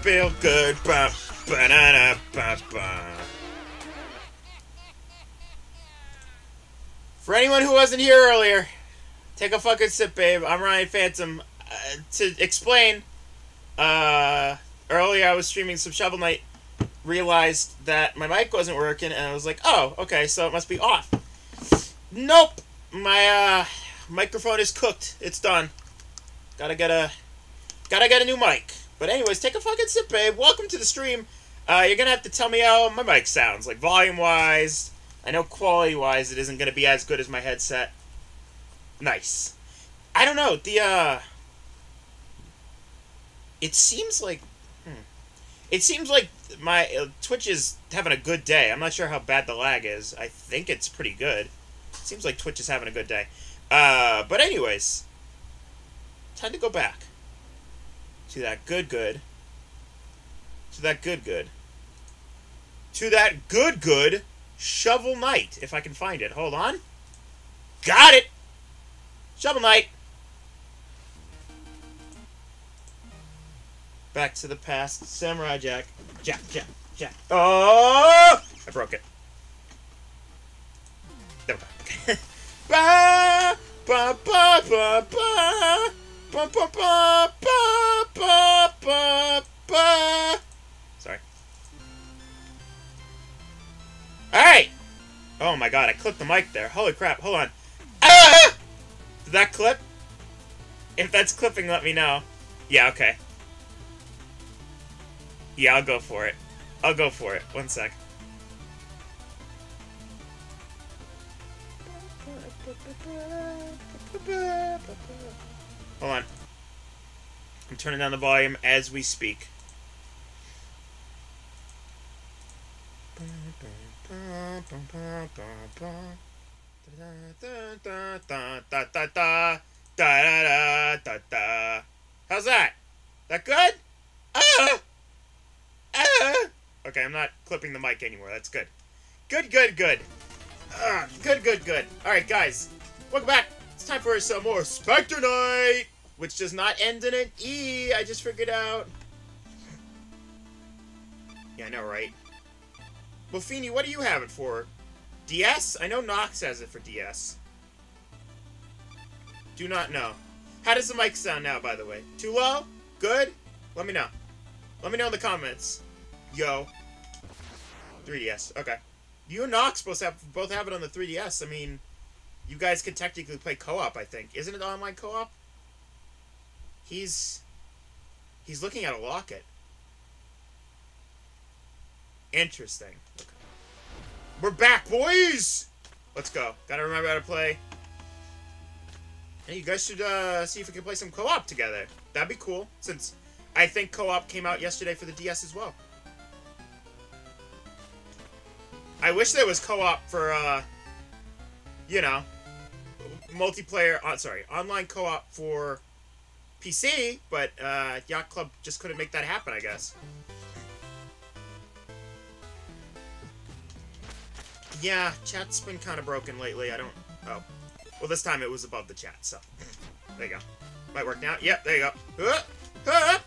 Feel good. Ba, ba-da-da, ba, ba. For anyone who wasn't here earlier, take a fucking sip, babe. I'm Ryan Phantom. Uh, to explain, uh, earlier I was streaming some Shovel Knight, realized that my mic wasn't working, and I was like, oh, okay, so it must be off. Nope! My, uh, microphone is cooked. It's done. Gotta get a, gotta get a new mic. But anyways, take a fucking sip, babe. Welcome to the stream. Uh, you're gonna have to tell me how my mic sounds, like volume-wise. I know quality-wise it isn't gonna be as good as my headset. Nice. I don't know, the, uh... It seems like... Hmm. It seems like my uh, Twitch is having a good day. I'm not sure how bad the lag is. I think it's pretty good. Seems like Twitch is having a good day. Uh, but anyways, time to go back to that good good. To that good good. To that good good Shovel Knight, if I can find it. Hold on. Got it! Shovel Knight! Back to the past. Samurai Jack. Jack, Jack, Jack. Oh! I broke it. We go. ba, ba, ba, ba, ba, Sorry. Alright! Oh my god, I clipped the mic there. Holy crap, hold on. Ah! Did that clip? If that's clipping, let me know. Yeah, okay. Yeah, I'll go for it. I'll go for it. One sec. Hold on. I'm turning down the volume as we speak. How's that? That good? Ah! Ah! Okay, I'm not clipping the mic anymore. That's good. Good, good, good. Ah, good, good, good. Alright, guys. Welcome back. It's time for some more Specter Knight! Which does not end in an E, I just figured out. Yeah, I know, right? Buffini, what do you have it for? DS? I know Nox has it for DS. Do not know. How does the mic sound now, by the way? Too low? Good? Let me know. Let me know in the comments. Yo. 3DS. Okay. You and Nox both have both have it on the 3DS. I mean, you guys could technically play co-op. I think isn't it online co-op? He's he's looking at a locket. Interesting. Okay. We're back, boys. Let's go. Gotta remember how to play. Hey, you guys should uh, see if we can play some co-op together. That'd be cool. Since I think co-op came out yesterday for the DS as well. I wish there was co-op for, uh, you know, multiplayer, uh, sorry, online co-op for PC, but uh, Yacht Club just couldn't make that happen, I guess. Yeah, chat's been kind of broken lately. I don't... Oh. Well, this time it was above the chat, so... There you go. Might work now. Yep, there you go. Okay.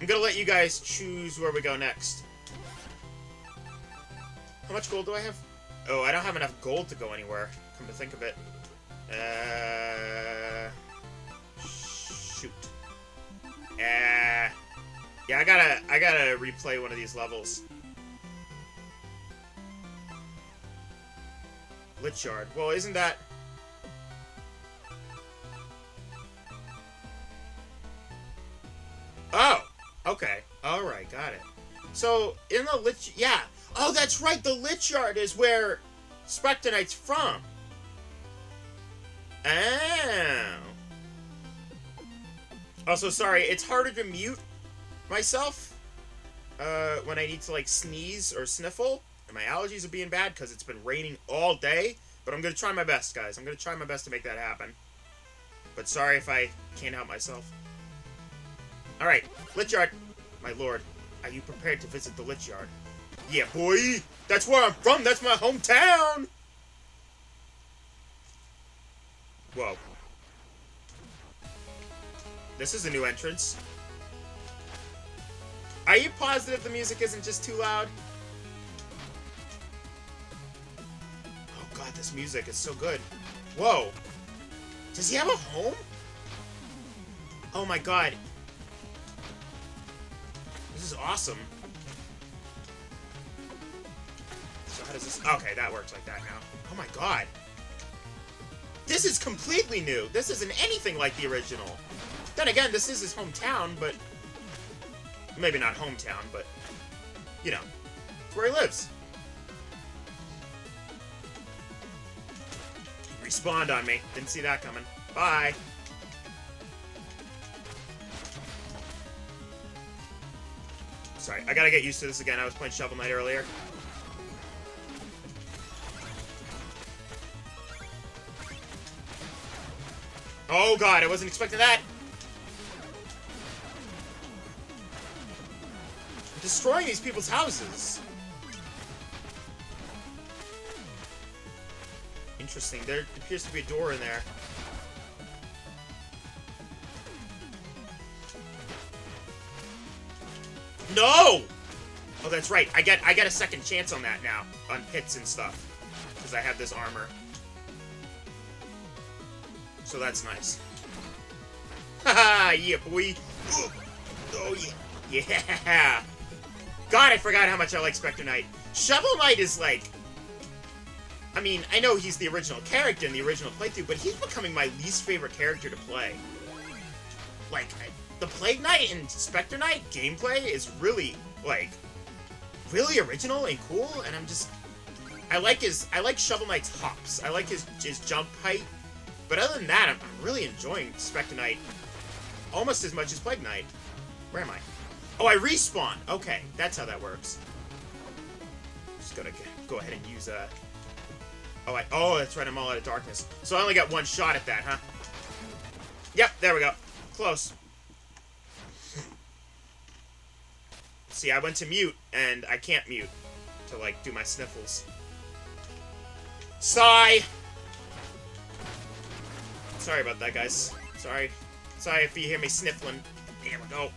I'm gonna let you guys choose where we go next. How much gold do I have? Oh, I don't have enough gold to go anywhere. Come to think of it. Uh... Shoot. Uh... Yeah, I gotta, I gotta replay one of these levels. Lich Yard. Well, isn't that... Oh! Okay. Alright, got it. So, in the Lich... Yeah. Oh, that's right! The Lich Yard is where Specter Knight's from. Oh. Also, sorry, it's harder to mute myself uh, when I need to, like, sneeze or sniffle. And my allergies are being bad because it's been raining all day. But I'm going to try my best, guys. I'm going to try my best to make that happen. But sorry if I can't help myself. Alright, Lich Yard. My lord, are you prepared to visit the Lich Yard? Yeah, boy! That's where I'm from! That's my hometown! Whoa. This is a new entrance. Are you positive the music isn't just too loud? Oh god, this music is so good. Whoa. Does he have a home? Oh my god. This is awesome. How does this... Okay, that works like that now. Oh my god. This is completely new. This isn't anything like the original. Then again, this is his hometown, but... Maybe not hometown, but... You know, where he lives. Respawned on me. Didn't see that coming. Bye. Sorry, I gotta get used to this again. I was playing Shovel Knight earlier. Oh god, I wasn't expecting that! Destroying these people's houses. Interesting. There appears to be a door in there. No! Oh, that's right. I get I get a second chance on that now. On hits and stuff. Because I have this armor. So that's nice. Haha, yeah, boy. Oh, yeah. Yeah. God, I forgot how much I like Specter Knight. Shovel Knight is like... I mean, I know he's the original character in the original playthrough, but he's becoming my least favorite character to play. Like, the Plague Knight and Specter Knight gameplay is really, like, really original and cool, and I'm just... I like his... I like Shovel Knight's hops. I like his, his jump height. But other than that, I'm really enjoying Specter Knight almost as much as Plague Knight. Where am I? Oh, I respawn. Okay, that's how that works. Just gotta go ahead and use a. Uh... Oh, I. Oh, that's right. I'm all out of darkness. So I only got one shot at that, huh? Yep, there we go. Close. See, I went to mute, and I can't mute to, like, do my sniffles. Sigh! Sorry about that, guys. Sorry. Sorry if you hear me sniffling. There we go.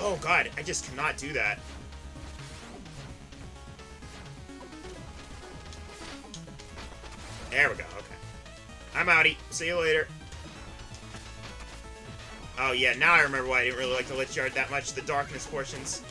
Oh god, I just cannot do that. There we go, okay. I'm outie. See you later. Oh yeah, now I remember why I didn't really like the Lich Yard that much, the darkness portions.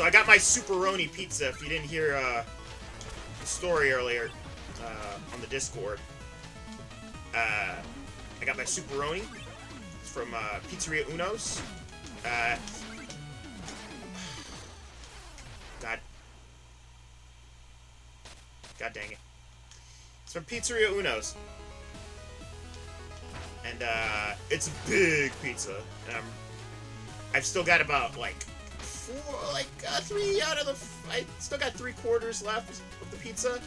So I got my Superoni pizza, if you didn't hear uh, the story earlier uh, on the Discord. Uh, I got my Superoni from uh, Pizzeria Uno's. Uh, God. God dang it. It's from Pizzeria Uno's. And uh, it's a big pizza. And I'm, I've still got about like four, like uh, three out of the. I still got three quarters left of the pizza,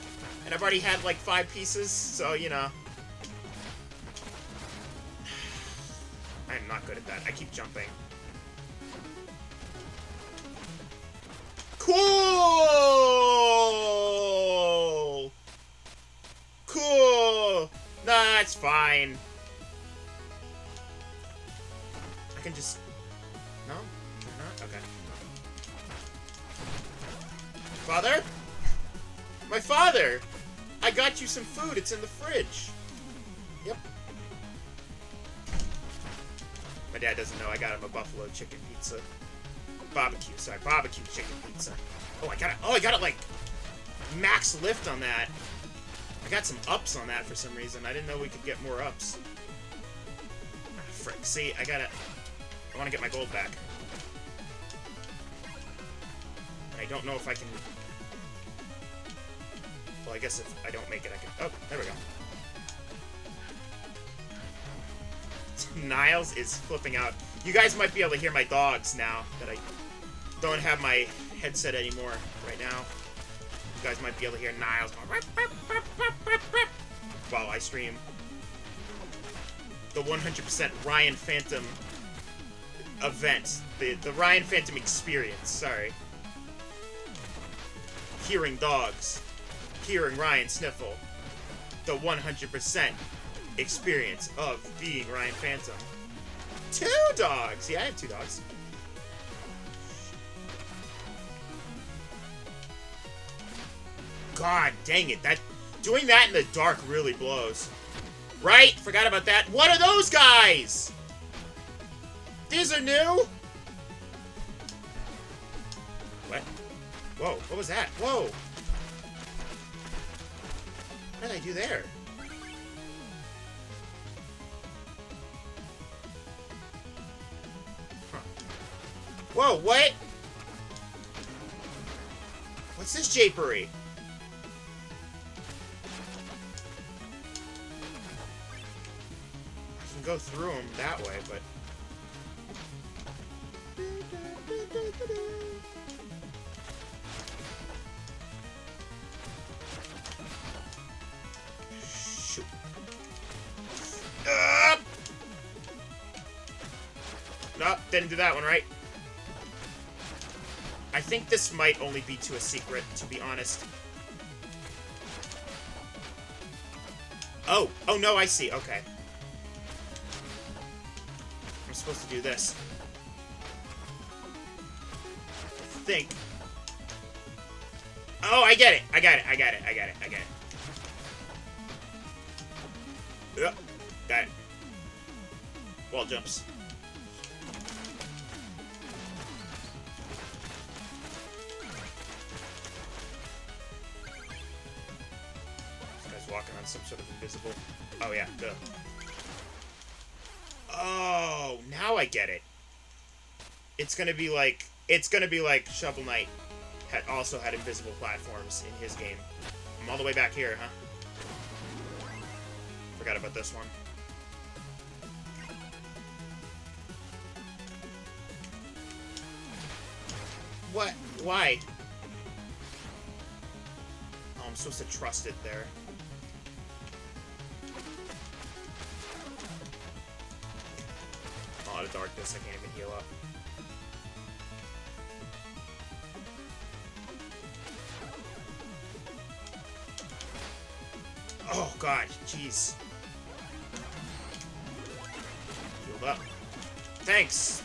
and I've already had like five pieces. So you know, I'm not good at that. I keep jumping. Cool. Cool. Nah, fine. I can just. Father? My father! I got you some food. It's in the fridge. Yep. My dad doesn't know I got him a buffalo chicken pizza. Barbecue, sorry, barbecue chicken pizza. Oh, I got it. Oh, I got it like max lift on that. I got some ups on that for some reason. I didn't know we could get more ups. Ah, frick. See, I gotta... I want to get my gold back. I don't know if I can... Well, I guess if I don't make it, I can... Oh, there we go. Niles is flipping out. You guys might be able to hear my dogs now that I don't have my headset anymore right now. You guys might be able to hear Niles going while I stream. The 100% Ryan Phantom event. The, the Ryan Phantom experience, sorry. Hearing dogs. Hearing Ryan sniffle. The 100% experience of being Ryan Phantom. Two dogs! Yeah, I have two dogs. God dang it, that doing that in the dark really blows. Right? Forgot about that. What are those guys? These are new? Whoa, what was that? Whoa. What did I do there? Huh. Whoa, what? What's this japery? I can go through them that way, but... Nope, didn't do that one right. I think this might only be to a secret, to be honest. Oh, oh no, I see, okay I'm supposed to do this. I think. Oh, I get it. I got it. I got it. I got it. I got it. Yep. Got it. Wall jumps. On some sort of invisible... Oh, yeah. Duh. Oh, now I get it. It's gonna be like it's gonna be like Shovel Knight had also had invisible platforms in his game. I'm all the way back here, huh? Forgot about this one. What? Why? Oh, I'm supposed to trust it there. Of darkness, I can't even heal up. Oh god, jeez. Healed up. Thanks!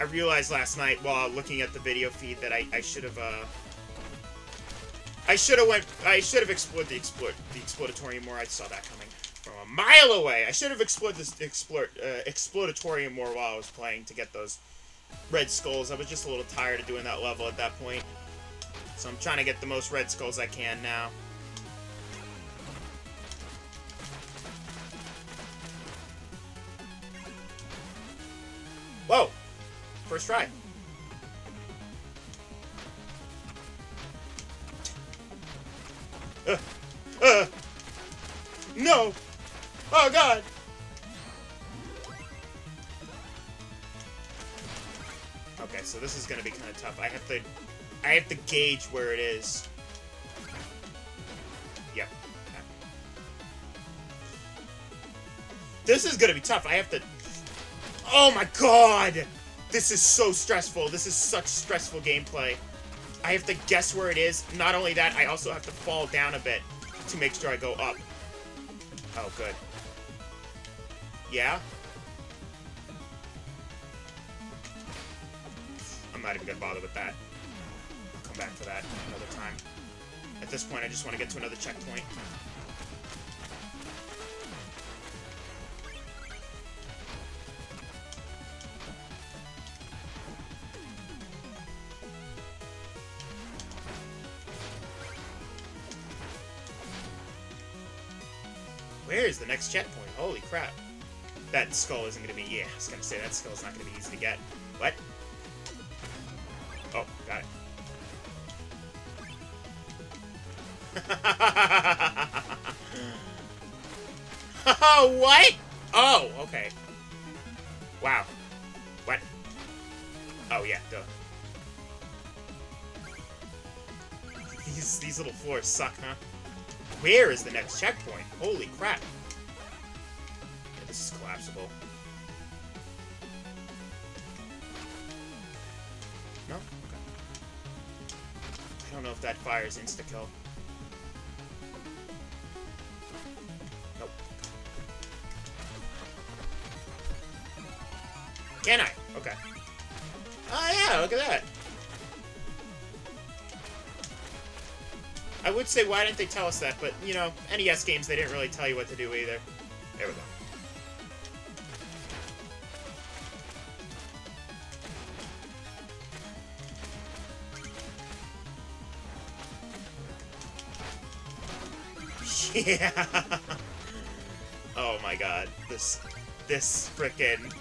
I realized last night while looking at the video feed that I, I should have, uh, I should have went. I should have explored the exploit the explodatorium more. I saw that coming from a mile away. I should have explored this explore uh, more while I was playing to get those red skulls. I was just a little tired of doing that level at that point, so I'm trying to get the most red skulls I can now. Whoa! First try. No! Oh, God! Okay, so this is gonna be kind of tough. I have to... I have to gauge where it is. Yep. This is gonna be tough. I have to... Oh my god! This is so stressful. This is such stressful gameplay. I have to guess where it is. Not only that, I also have to fall down a bit to make sure I go up. Oh, good. Yeah? I'm not even gonna bother with that. I'll come back for that another time. At this point, I just want to get to another checkpoint. Next checkpoint? Holy crap. That skull isn't going to be... Yeah, I was going to say, that skull's not going to be easy to get. What? Oh, got it. Oh, what? Oh, okay. Wow. What? Oh, yeah, duh. These, these little floors suck, huh? Where is the next checkpoint? Holy crap. Fires insta-kill. Nope. Can I? Okay. Oh yeah, look at that. I would say why didn't they tell us that, but you know, NES games they didn't really tell you what to do either. Yeah. oh my god. This this frickin'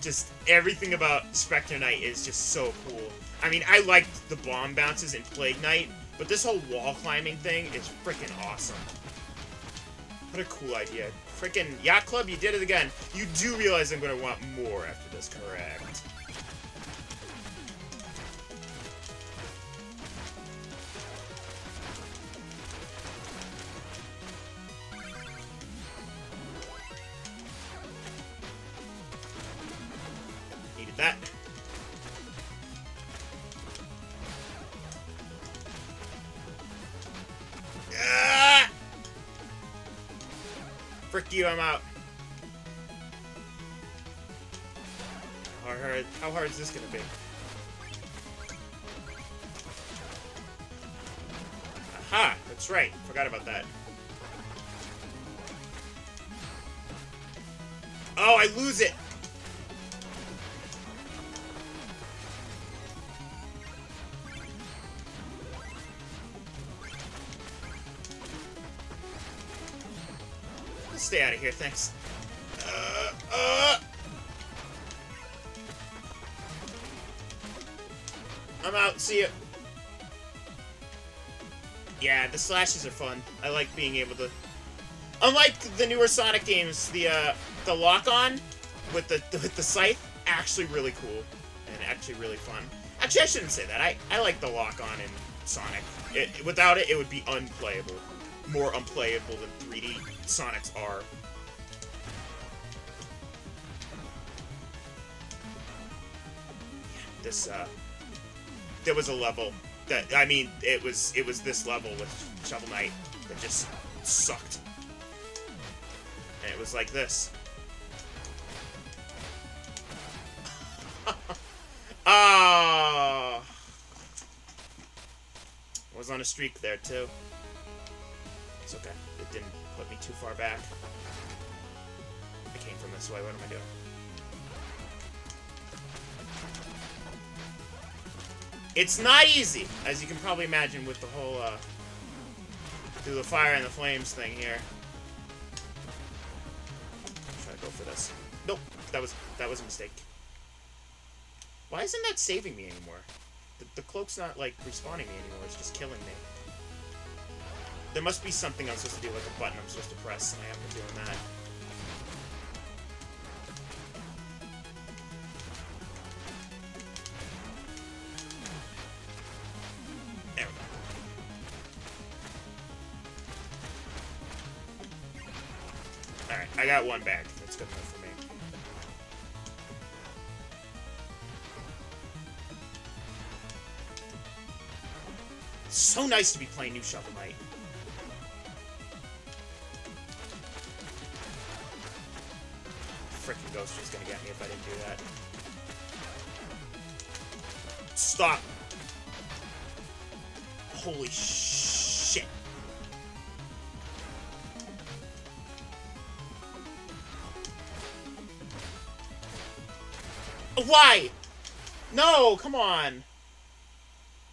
just everything about Specter Knight is just so cool. I mean, I liked the bomb bounces in Plague Knight, but this whole wall climbing thing is freaking awesome. What a cool idea. Freaking Yacht Club, you did it again. You do realize I'm to want more after Stay out of here, thanks. Uh, uh. I'm out. See ya. Yeah, the slashes are fun. I like being able to. Unlike the newer Sonic games, the uh, the lock on with the with the scythe actually really cool and actually really fun. Actually, I shouldn't say that. I I like the lock on in Sonic. It, without it, it would be unplayable. More unplayable than 3D Sonics are. This uh, there was a level that I mean, it was it was this level with Shovel Knight that just sucked, and it was like this. Ah, was on a streak there too. It's okay. It didn't too far back. I came from this way. What am I doing? It's not easy, as you can probably imagine with the whole, uh, through the fire and the flames thing here. Try to go for this. Nope, that was that was a mistake. Why isn't that saving me anymore? The, the cloak's not, like, respawning me anymore, it's just killing me. There must be something I'm supposed to do, like a button I'm supposed to press, and I haven't been doing that. I got one back. That's good enough for me. So nice to be playing new Shovel Knight. No, come on.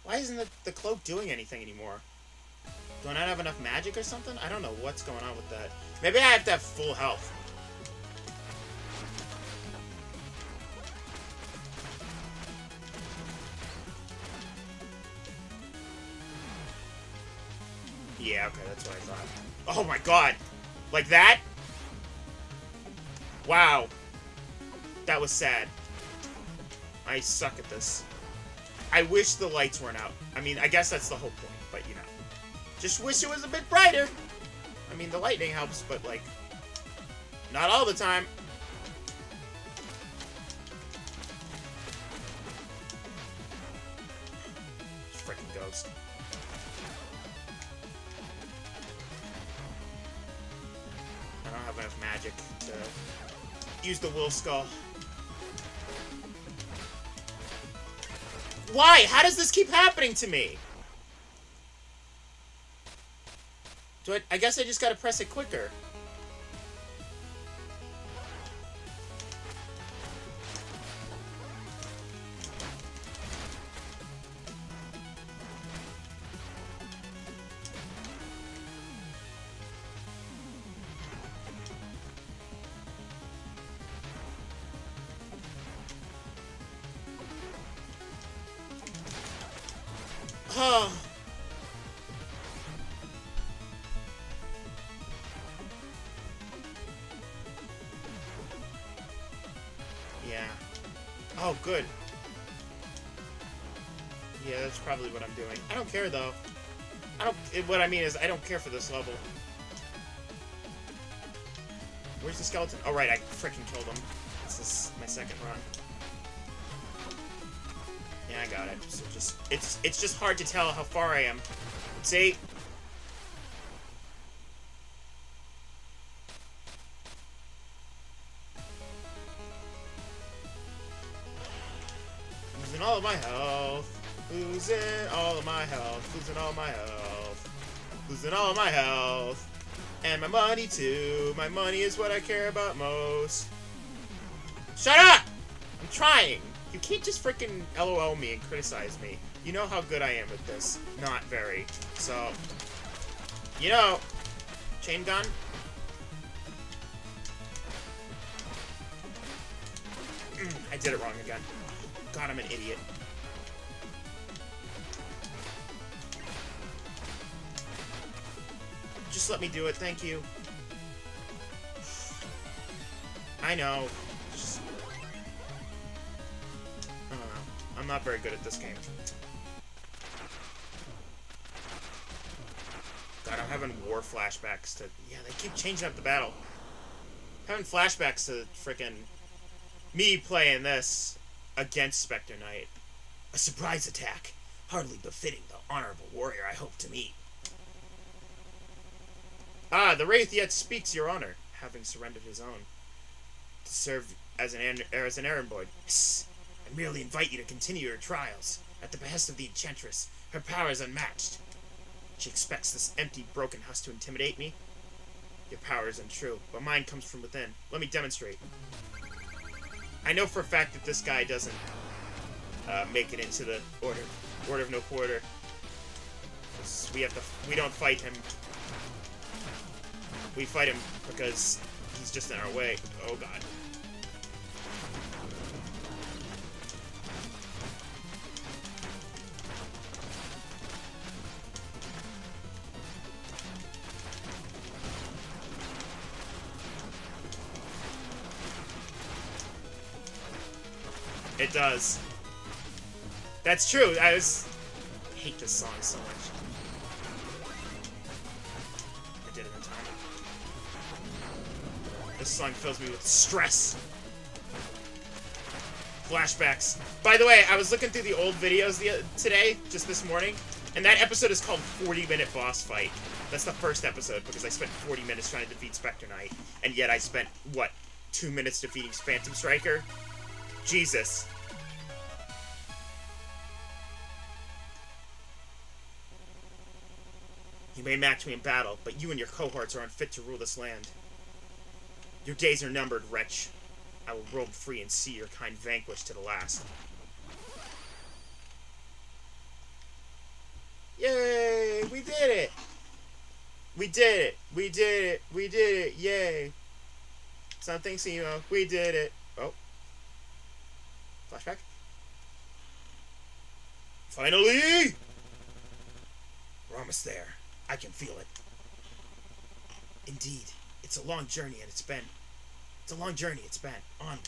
Why isn't the, the cloak doing anything anymore? Do I not have enough magic or something? I don't know what's going on with that. Maybe I have to have full health. Yeah, okay, that's what I thought. Oh my god! Like that? Wow. That was sad. I suck at this. I wish the lights weren't out. I mean, I guess that's the whole point, but you know. Just wish it was a bit brighter. I mean, the lightning helps, but like, not all the time. Freaking ghost. I don't have enough magic to use the will skull. Why? How does this keep happening to me? Do I, I guess I just gotta press it quicker. What I mean is, I don't care for this level. Where's the skeleton? Oh, right, I freaking killed him. This is my second run. Yeah, I got it. So just it's it's just hard to tell how far I am. See? Losing Losing all my health. And my money too. My money is what I care about most. Shut up! I'm trying. You can't just freaking LOL me and criticize me. You know how good I am at this. Not very. So, you know, chain gun. I did it wrong again. God, I'm an idiot. Let me do it, thank you. I know. Just... I don't know. I'm not very good at this game. God, I'm having war flashbacks to... Yeah, they keep changing up the battle. having flashbacks to frickin' me playing this against Specter Knight. A surprise attack, hardly befitting the honorable warrior I hope to meet. Ah, the Wraith yet speaks your honor, having surrendered his own. To serve as an, as an errand boy. I merely invite you to continue your trials. At the behest of the Enchantress, her power is unmatched. She expects this empty, broken house to intimidate me? Your power is untrue, but mine comes from within. Let me demonstrate. I know for a fact that this guy doesn't uh, make it into the order, order of no quarter. We have to. We don't fight him. We fight him because he's just in our way. Oh god. It does. That's true. I was... I hate this song so much. I did it in time. This song fills me with stress. Flashbacks. By the way, I was looking through the old videos the, today, just this morning, and that episode is called 40 Minute Boss Fight. That's the first episode, because I spent 40 minutes trying to defeat Specter Knight, and yet I spent, what, two minutes defeating Phantom Striker? Jesus. You may match me in battle, but you and your cohorts are unfit to rule this land. Your days are numbered, wretch. I will roam free and see your kind vanquished to the last. Yay! We did it! We did it! We did it! We did it! Yay! Something, Simo. We did it! Oh. Flashback. Finally! We're almost there. I can feel it. Indeed, it's a long journey and it's been It's a long journey. It's been onward.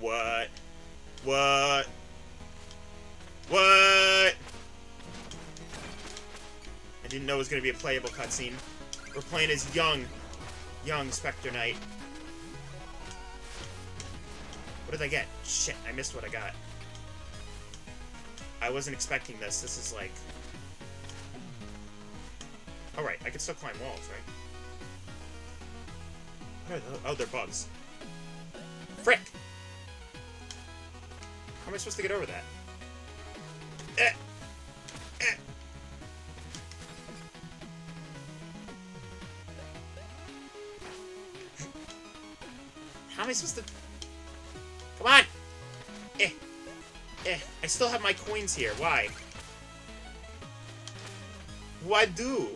What? What? What? I didn't know it was going to be a playable cutscene. We're playing as young, young Specter Knight. What did I get? Shit, I missed what I got. I wasn't expecting this. This is like... Alright, I can still climb walls, right? Oh, they're bugs. Frick! How am I supposed to get over that? Eh! Eh! How am I supposed to... Come on! Eh! Eh, I still have my coins here. Why? Why do?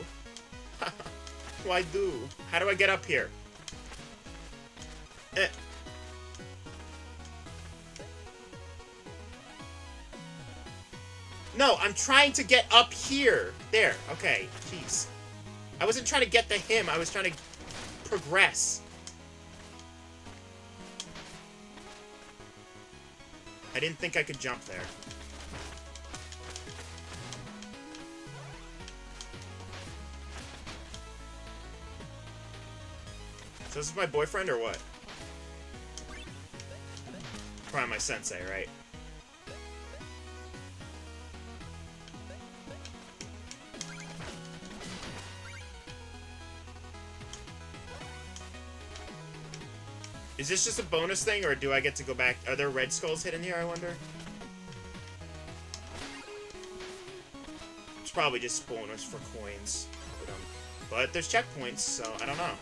Why do? How do I get up here? Eh. No, I'm trying to get up here. There. Okay. Jeez. I wasn't trying to get to him. I was trying to progress. I didn't think I could jump there. So this is my boyfriend or what? Probably my sensei, right? Is this just a bonus thing, or do I get to go back? Are there red skulls hidden here, I wonder? It's probably just bonus for coins. But um, there's checkpoints, so I don't know.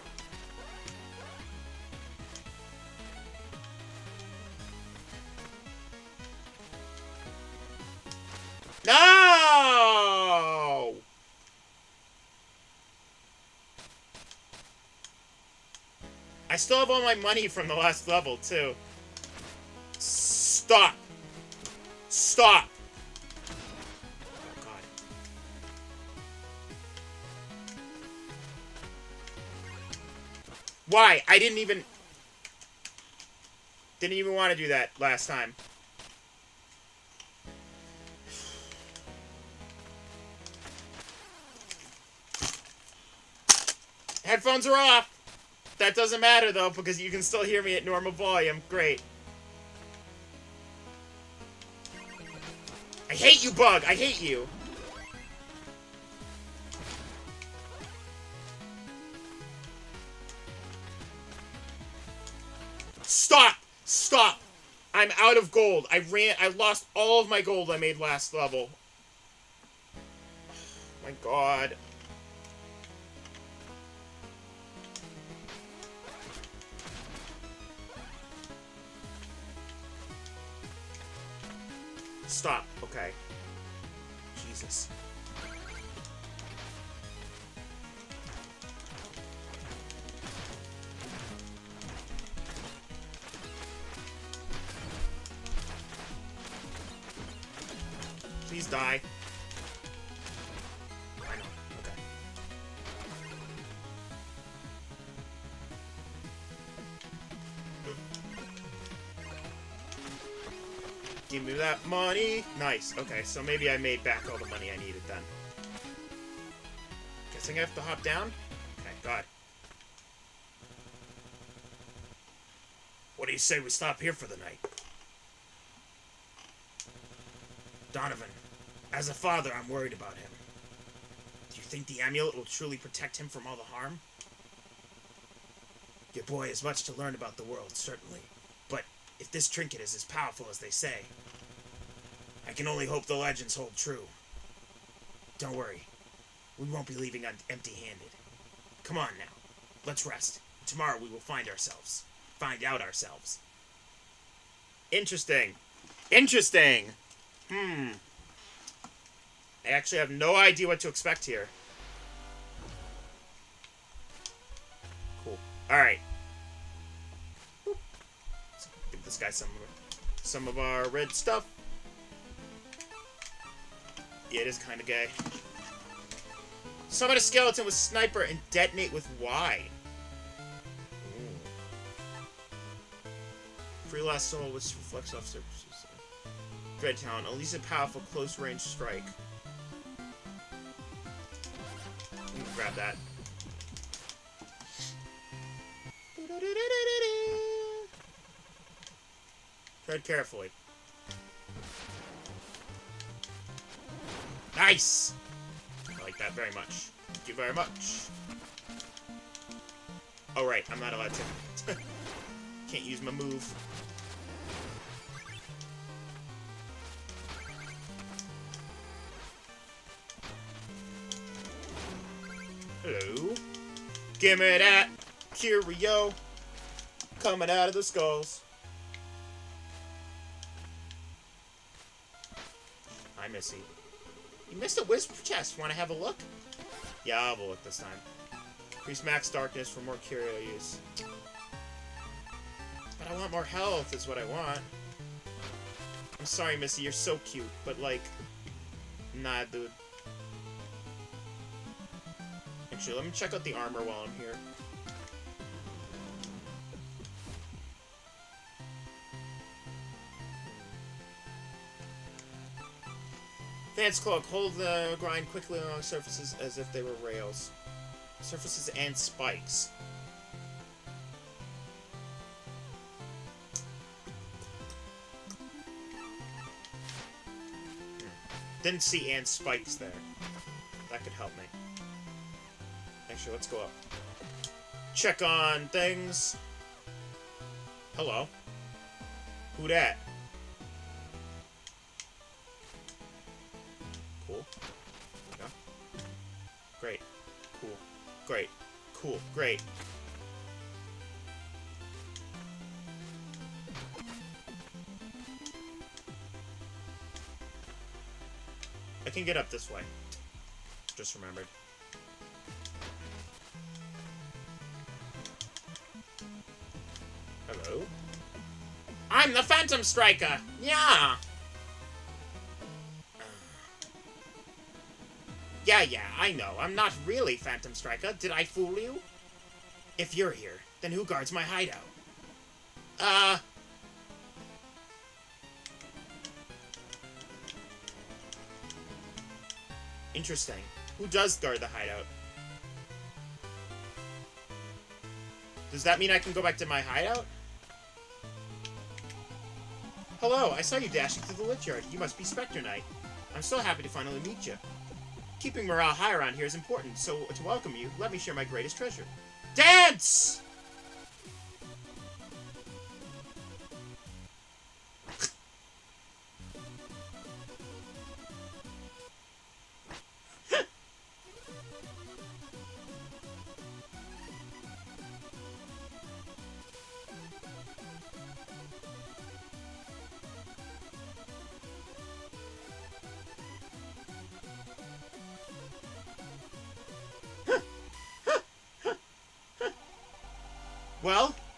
I still have all my money from the last level, too. Stop! Stop! Oh. Why? I didn't even... Didn't even want to do that last time. Headphones are off! That doesn't matter, though, because you can still hear me at normal volume. Great. I hate you, Bug! I hate you! Stop! Stop! I'm out of gold. I ran- I lost all of my gold I made last level. Oh my god. Stop. Okay. Jesus. Please die. Give me that money. Nice. Okay, so maybe I made back all the money I needed then. Guessing I have to hop down? Okay, God. What do you say we stop here for the night? Donovan, as a father, I'm worried about him. Do you think the amulet will truly protect him from all the harm? Your boy has much to learn about the world, certainly. If this trinket is as powerful as they say, I can only hope the legends hold true. Don't worry. We won't be leaving empty-handed. Come on now. Let's rest. Tomorrow we will find ourselves. Find out ourselves. Interesting. Interesting. Hmm. I actually have no idea what to expect here. Cool. Alright. This guy some, some of our red stuff. Yeah, it is kind of gay. Summon a skeleton with sniper and detonate with Y. Ooh. Free last soul, which reflects off surfaces. Dread Talon, unleash a powerful close range strike. grab that. Tread carefully. Nice! I like that very much. Thank you very much. Oh, right. I'm not allowed to. Can't use my move. Hello. Give me that curio coming out of the skulls. Missy. You missed a wisp chest. Want to have a look? Yeah, I'll have a look this time. Increase max darkness for more curio use. But I want more health is what I want. I'm sorry, Missy, you're so cute, but like... Nah, dude. Actually, let me check out the armor while I'm here. Advanced Cloak. Hold the grind quickly along surfaces as if they were rails. Surfaces and spikes. Hmm. Didn't see and spikes there. That could help me. Actually, let's go up. Check on things. Hello. Who dat? Great. Cool. Great. I can get up this way. Just remembered. Hello? I'm the Phantom Striker! Yeah! Yeah, yeah, I know. I'm not really Phantom Striker. Did I fool you? If you're here, then who guards my hideout? Uh... Interesting. Who does guard the hideout? Does that mean I can go back to my hideout? Hello, I saw you dashing through the lich yard. You must be Specter Knight. I'm so happy to finally meet you. Keeping morale high around here is important, so to welcome you, let me share my greatest treasure. Dance!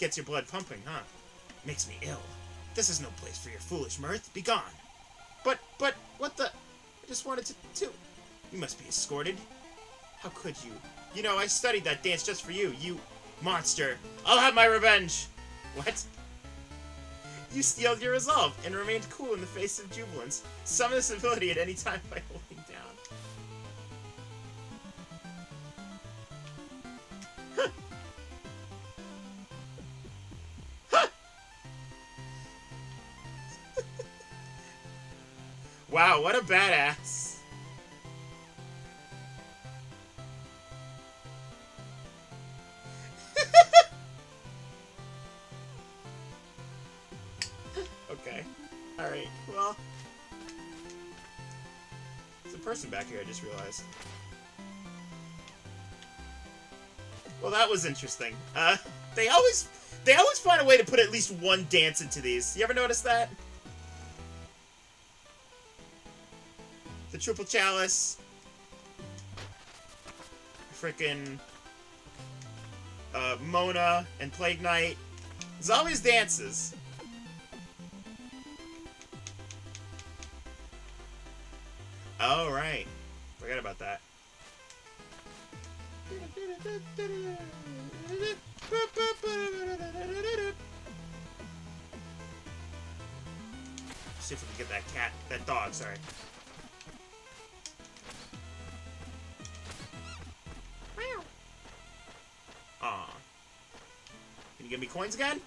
Gets your blood pumping, huh? Makes me ill. This is no place for your foolish mirth. Be gone. But, but, what the? I just wanted to, to... You must be escorted. How could you? You know, I studied that dance just for you, you monster. I'll have my revenge. What? You steeled your resolve and remained cool in the face of jubilance. Summon this ability at any time by Person back here, I just realized. Well, that was interesting. Uh, they always, they always find a way to put at least one dance into these. You ever notice that? the Troupple Chalice, freaking uh, Mona and Plague Knight. There's always dances. See if we can get that cat, that dog, sorry. Aw. Can you give me coins again?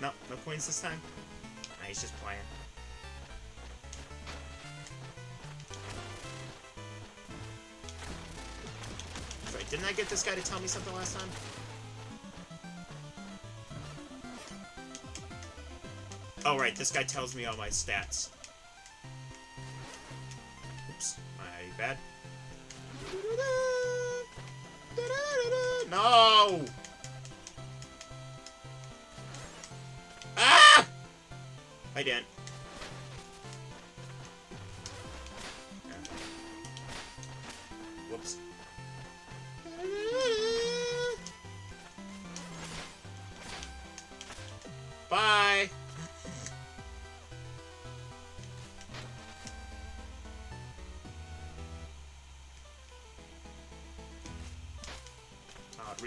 No, no coins this time? Nah, he's just playing. Didn't I get this guy to tell me something last time? Oh, right, this guy tells me all my stats. Oops, my bad. No! Ah! I didn't.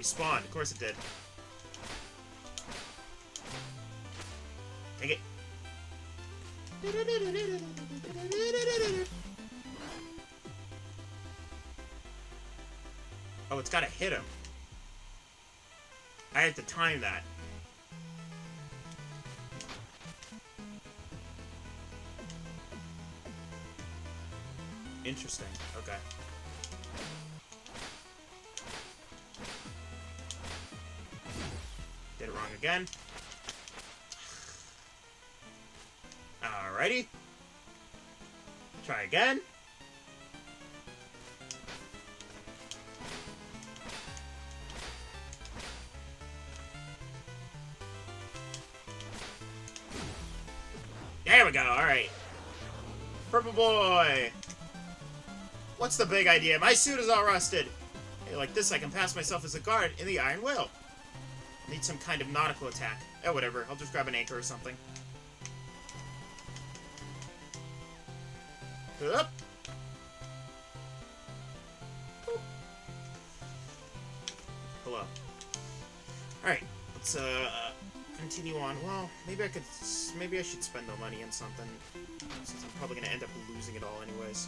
Uh, respawn. Of course it did. Take it. Oh, it's gotta hit him. I have to time that. Interesting. Okay. Try again. There we go, alright. Purple boy! What's the big idea? My suit is all rusted. Hey, like this, I can pass myself as a guard in the Iron Whale. Need some kind of nautical attack. Oh, whatever. I'll just grab an anchor or something. Up. Hello. Alright, let's uh, continue on. Well, maybe I could, maybe I should spend the money on something, since I'm probably gonna end up losing it all anyways.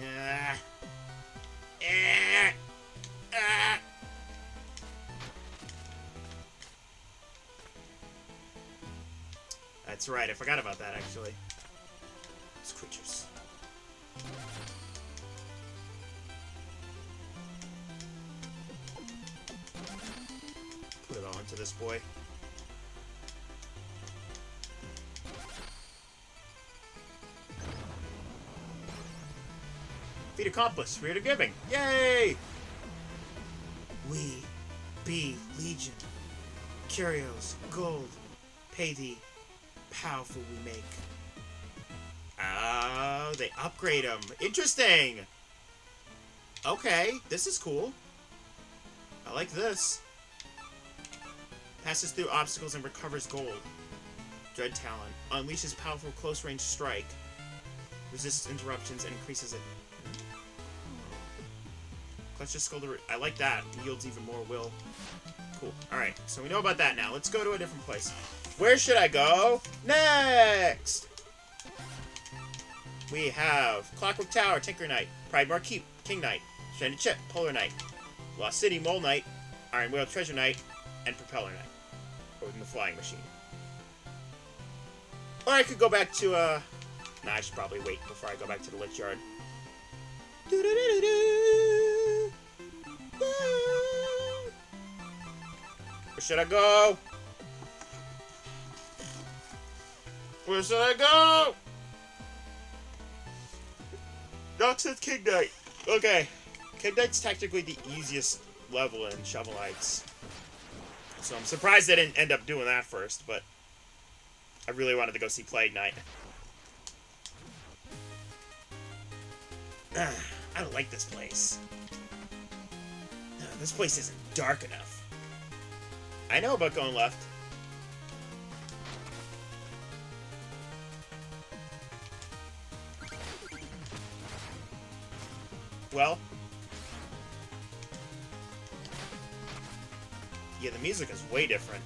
Yeah. Eh. That's right, I forgot about that actually. These creatures. Put it all into this boy. Feat accomplished. Spirit of giving. Yay! We be legion. Curios, gold, pay thee, powerful we make. Oh, they upgrade them. Interesting. Okay, this is cool. I like this. Passes through obstacles and recovers gold. Dread Talon. Unleashes powerful close-range strike. Resists interruptions and increases it. Clutch skull to I like that. Yields even more will. Cool. Alright, so we know about that now. Let's go to a different place. Where should I go next? We have Clockwork Tower, Tinker Knight, Pridemoor Keep, King Knight, Stranded Ship, Polar Knight, Lost City, Mole Knight, Iron Whale Treasure Knight, and Propeller Knight. Or the Flying Machine. Or I could go back to, uh... Nah, I should probably wait before I go back to the Lich Yard. Where should I go? Where should I go? Doc says King Knight. Okay. King Knight's technically the easiest level in Shovel Knight's. So I'm surprised they didn't end up doing that first, but I really wanted to go see Plague Knight. Ah, I don't like this place. Ah, this place isn't dark enough. I know about going left. Well. Yeah, the music is way different.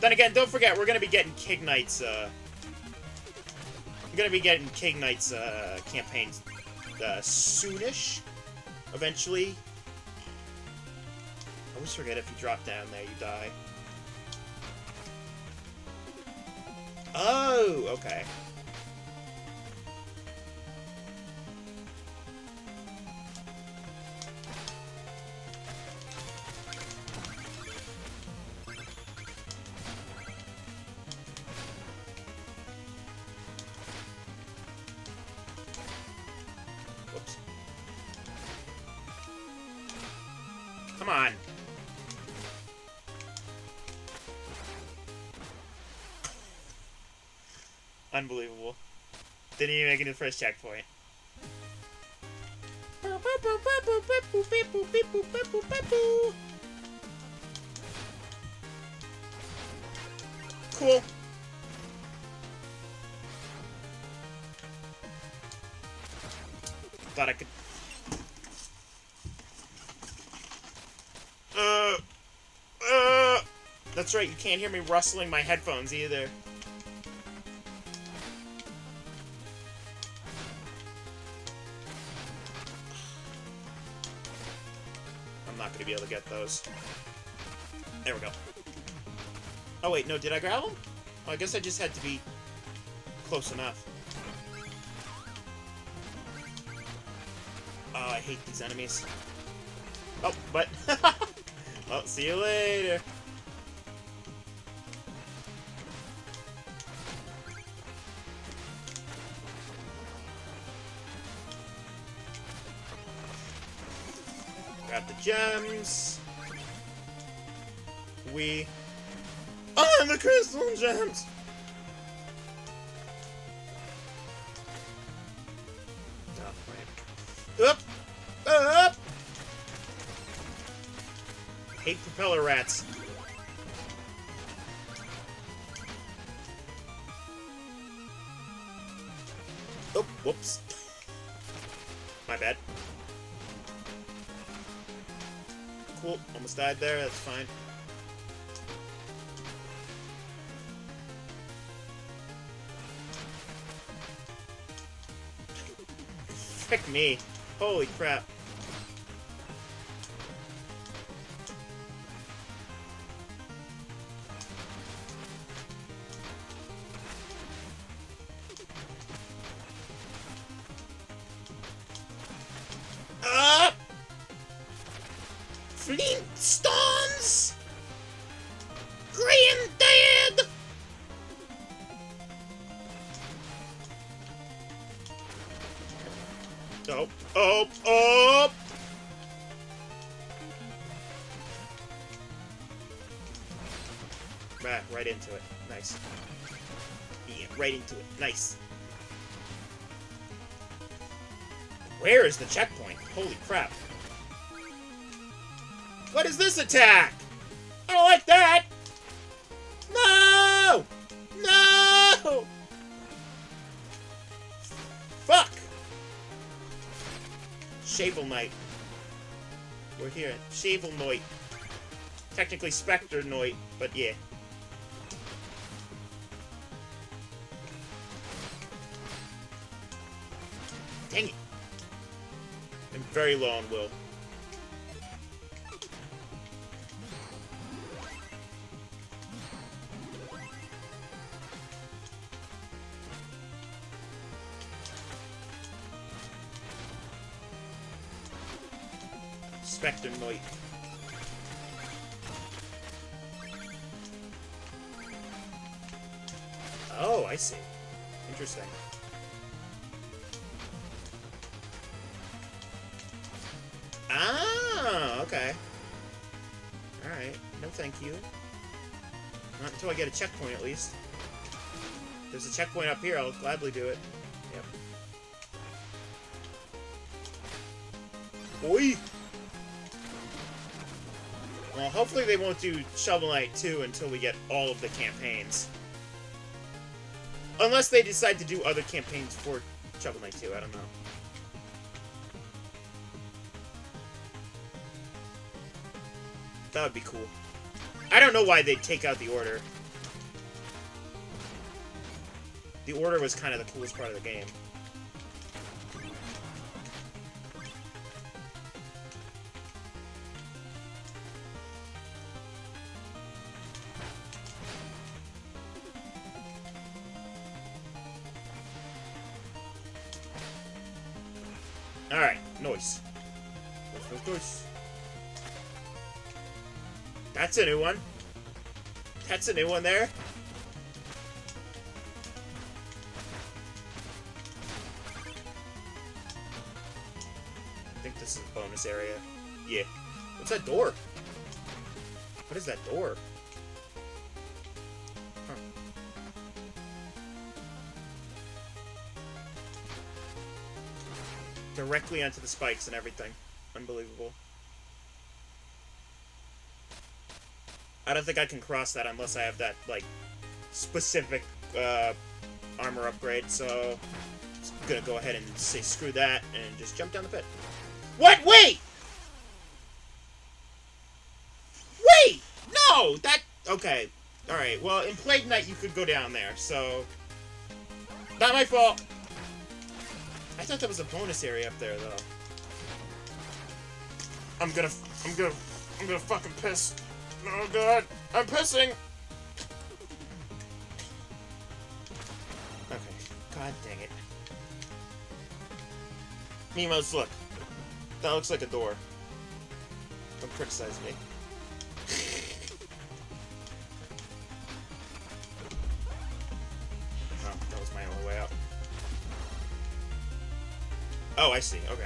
Then again, don't forget, we're gonna be getting King Knight's, uh... We're gonna be getting King Knight's, uh, campaign, uh, soonish. Eventually. I always forget if you drop down there, you die. Oh, okay. Unbelievable. Didn't even make it to the first checkpoint. Cool. Thought I could. Uh, uh. That's right. You can't hear me rustling my headphones either. Those. There we go. Oh, wait, no, did I grab them? Oh, I guess I just had to be close enough. Oh, I hate these enemies. Oh, but... well, see you later. Grab the gems. We... The crystal gems! Up! Up! Hate propeller rats. Oh, whoops. My bad. Cool, almost died there, that's fine. Me. Holy crap. Nice. Where is the checkpoint? Holy crap. What is this attack? I don't like that! No! No! Fuck! Shavel Knight. We're here. Shavel Knight. Technically Specter Knight, but yeah. Very long, will. Ah, okay. Alright, no thank you. Not until I get a checkpoint, at least. If there's a checkpoint up here, I'll gladly do it. Yep. Oi! Well, hopefully they won't do Shovel Knight 2 until we get all of the campaigns. Unless they decide to do other campaigns for Shovel Knight 2, I don't know. That would be cool. I don't know why they'd take out the order. The order was kind of the coolest part of the game. That's a new one. That's a new one there. I think this is a bonus area. Yeah. What's that door? What is that door? Directly onto the spikes and everything. Unbelievable. I don't think I can cross that unless I have that, like, specific uh, armor upgrade, so I'm gonna go ahead and say screw that and just jump down the pit. What? Wait! Wait! No! That... Okay. Alright, well, in Plague Knight you could go down there, so... Not my fault! I thought that was a bonus area up there, though. I'm gonna... I'm gonna... I'm gonna fucking piss. Oh god, I'm pissing! Okay, god dang it. Mimos, look. That looks like a door. Don't criticize me. oh, that was my only way out. Oh, I see. Okay,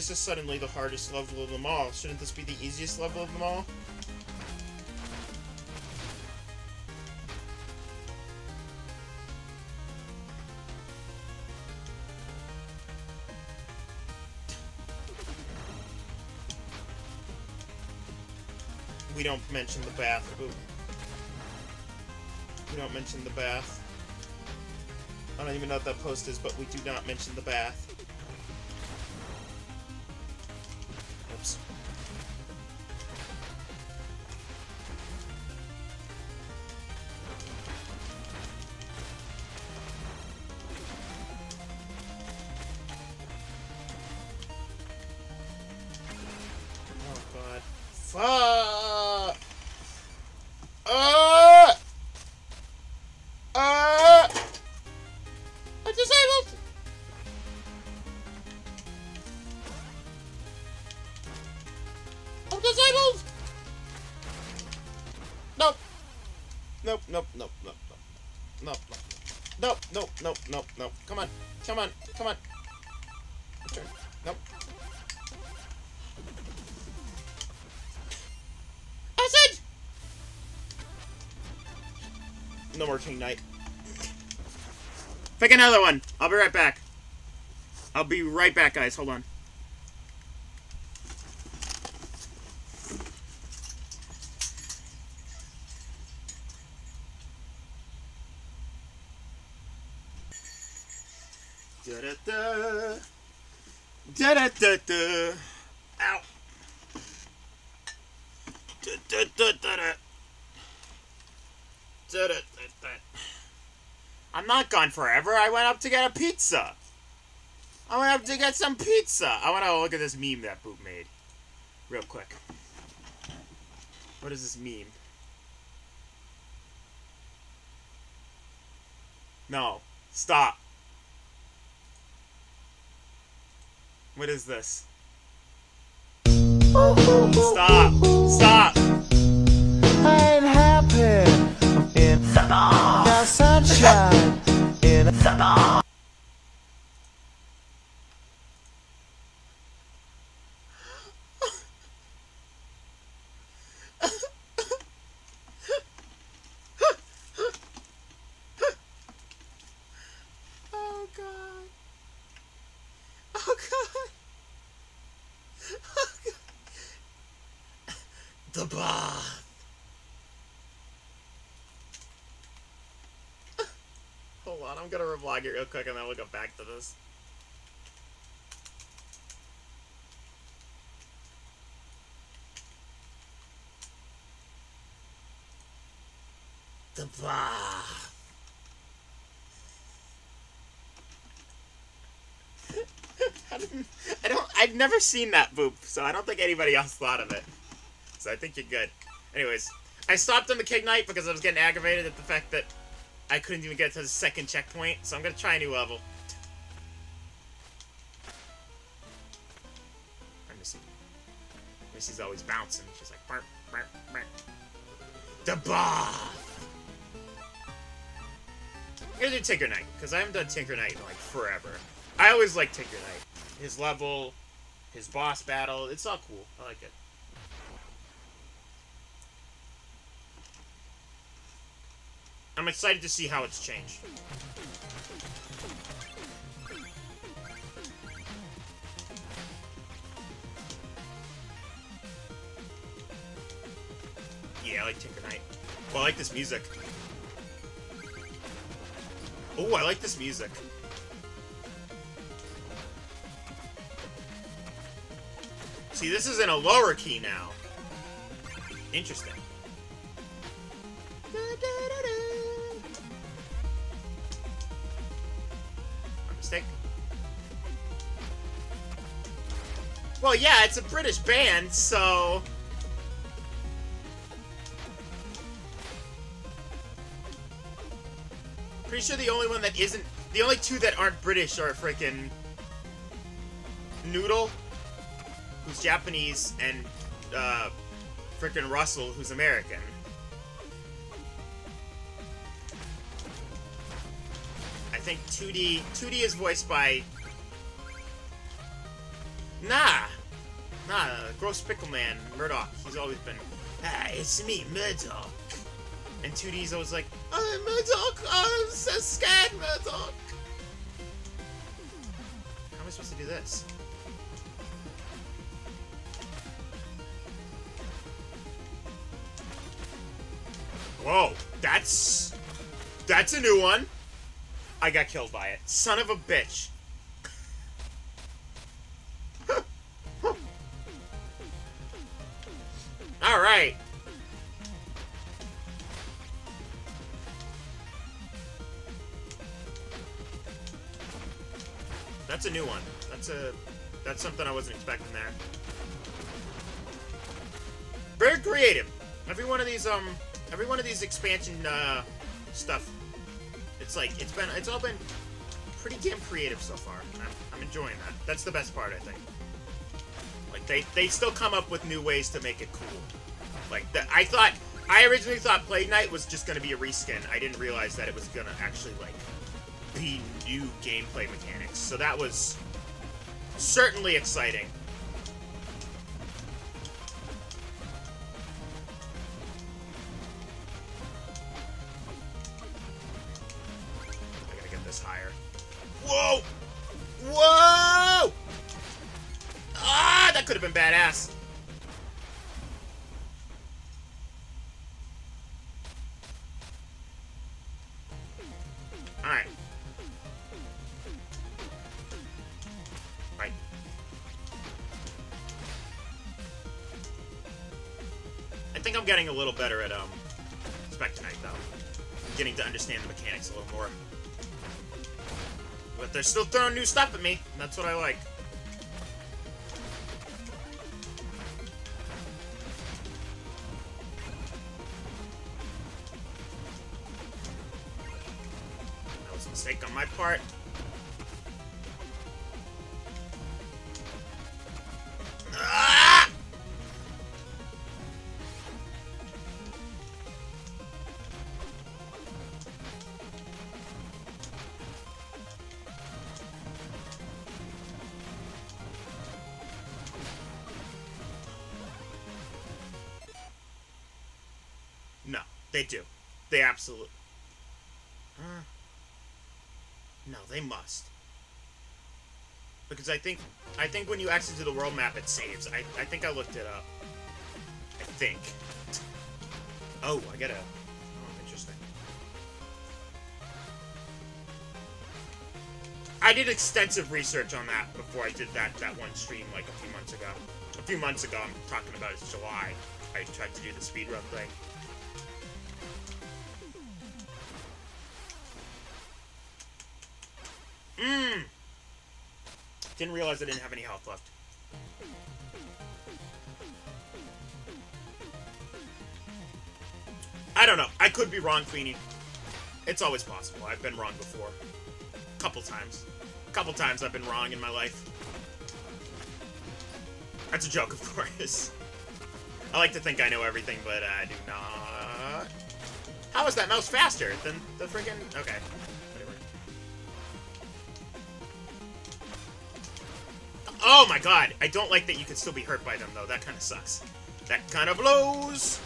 is this suddenly the hardest level of them all? Shouldn't this be the easiest level of them all? We don't mention the bath. Ooh. We don't mention the bath. I don't even know what that post is, but we do not mention the bath. Come on. Come on. Return. Nope. Acid! No more King Knight. Pick another one. I'll be right back. I'll be right back, guys. Hold on. I'm gone forever. I went up to get a pizza. I went up to get some pizza. I want to look at this meme that Boot made. Real quick. What is this meme? No. Stop. What is this? Stop. Stop. I'm happy in the sunshine in bath. Hold on, I'm gonna reblog it real quick and then we'll go back to this. The. I I don't. I've never seen that boop, so I don't think anybody else thought of it. So I think you're good. Anyways, I stopped on the King Knight because I was getting aggravated at the fact that I couldn't even get to the second checkpoint. So I'm gonna try a new level. Hi, Missy. Missy's always bouncing. She's like, burp, burp, burp. The bath. I'm gonna do Tinker Knight because I haven't done Tinker Knight in like forever. I always like Tinker Knight. His level, his boss battle, it's all cool. I like it. I'm excited to see how it's changed. Yeah, I like Tinker Knight. Well, I like this music. Oh, I like this music. See, this is in a lower key now. Interesting. My Well, yeah, it's a British band, so... Pretty sure the only one that isn't... The only two that aren't British are freaking... Noodle, who's Japanese, and uh, freaking Russel, who's American. I think 2D 2D is voiced by Nah. Nah, Gross Pickle Man, Murdoc. He's always been Ah, it's me, Murdoc. And 2D's always like, I'm Murdoc, I'm so scared, Murdoc. How am I supposed to do this? Whoa, that's that's a new one. I got killed by it. Son of a bitch. A that's something I wasn't expecting there. Very creative. Every one of these um every one of these expansion uh stuff it's like it's been it's all been pretty damn creative so far. I'm, I'm enjoying that. That's the best part, I think. Like they they still come up with new ways to make it cool. Like I thought I originally thought Plague Knight was just gonna be a reskin. I didn't realize that it was gonna actually like be new gameplay mechanics. So that was certainly exciting. Little better at, um, Specter Knight, though. I'm getting to understand the mechanics a little more. But they're still throwing new stuff at me, and that's what I like. That was a mistake on my part. They absolutely. Huh? No, they must. Because I think I think when you exit to the world map, it saves. I, I think I looked it up. I think. Oh, I get a. Oh, interesting. I did extensive research on that before I did that that one stream like a few months ago. A few months ago, I'm talking about it's July. I tried to do the speedrun thing. Didn't realize I didn't have any health left. I don't know. I could be wrong, Queenie. It's always possible. I've been wrong before. A couple times. A couple times I've been wrong in my life. That's a joke, of course. I like to think I know everything, but I do not. How is that mouse faster than the freaking... Okay. God! I don't like that you can still be hurt by them, though. That kind of sucks. That kind of blows!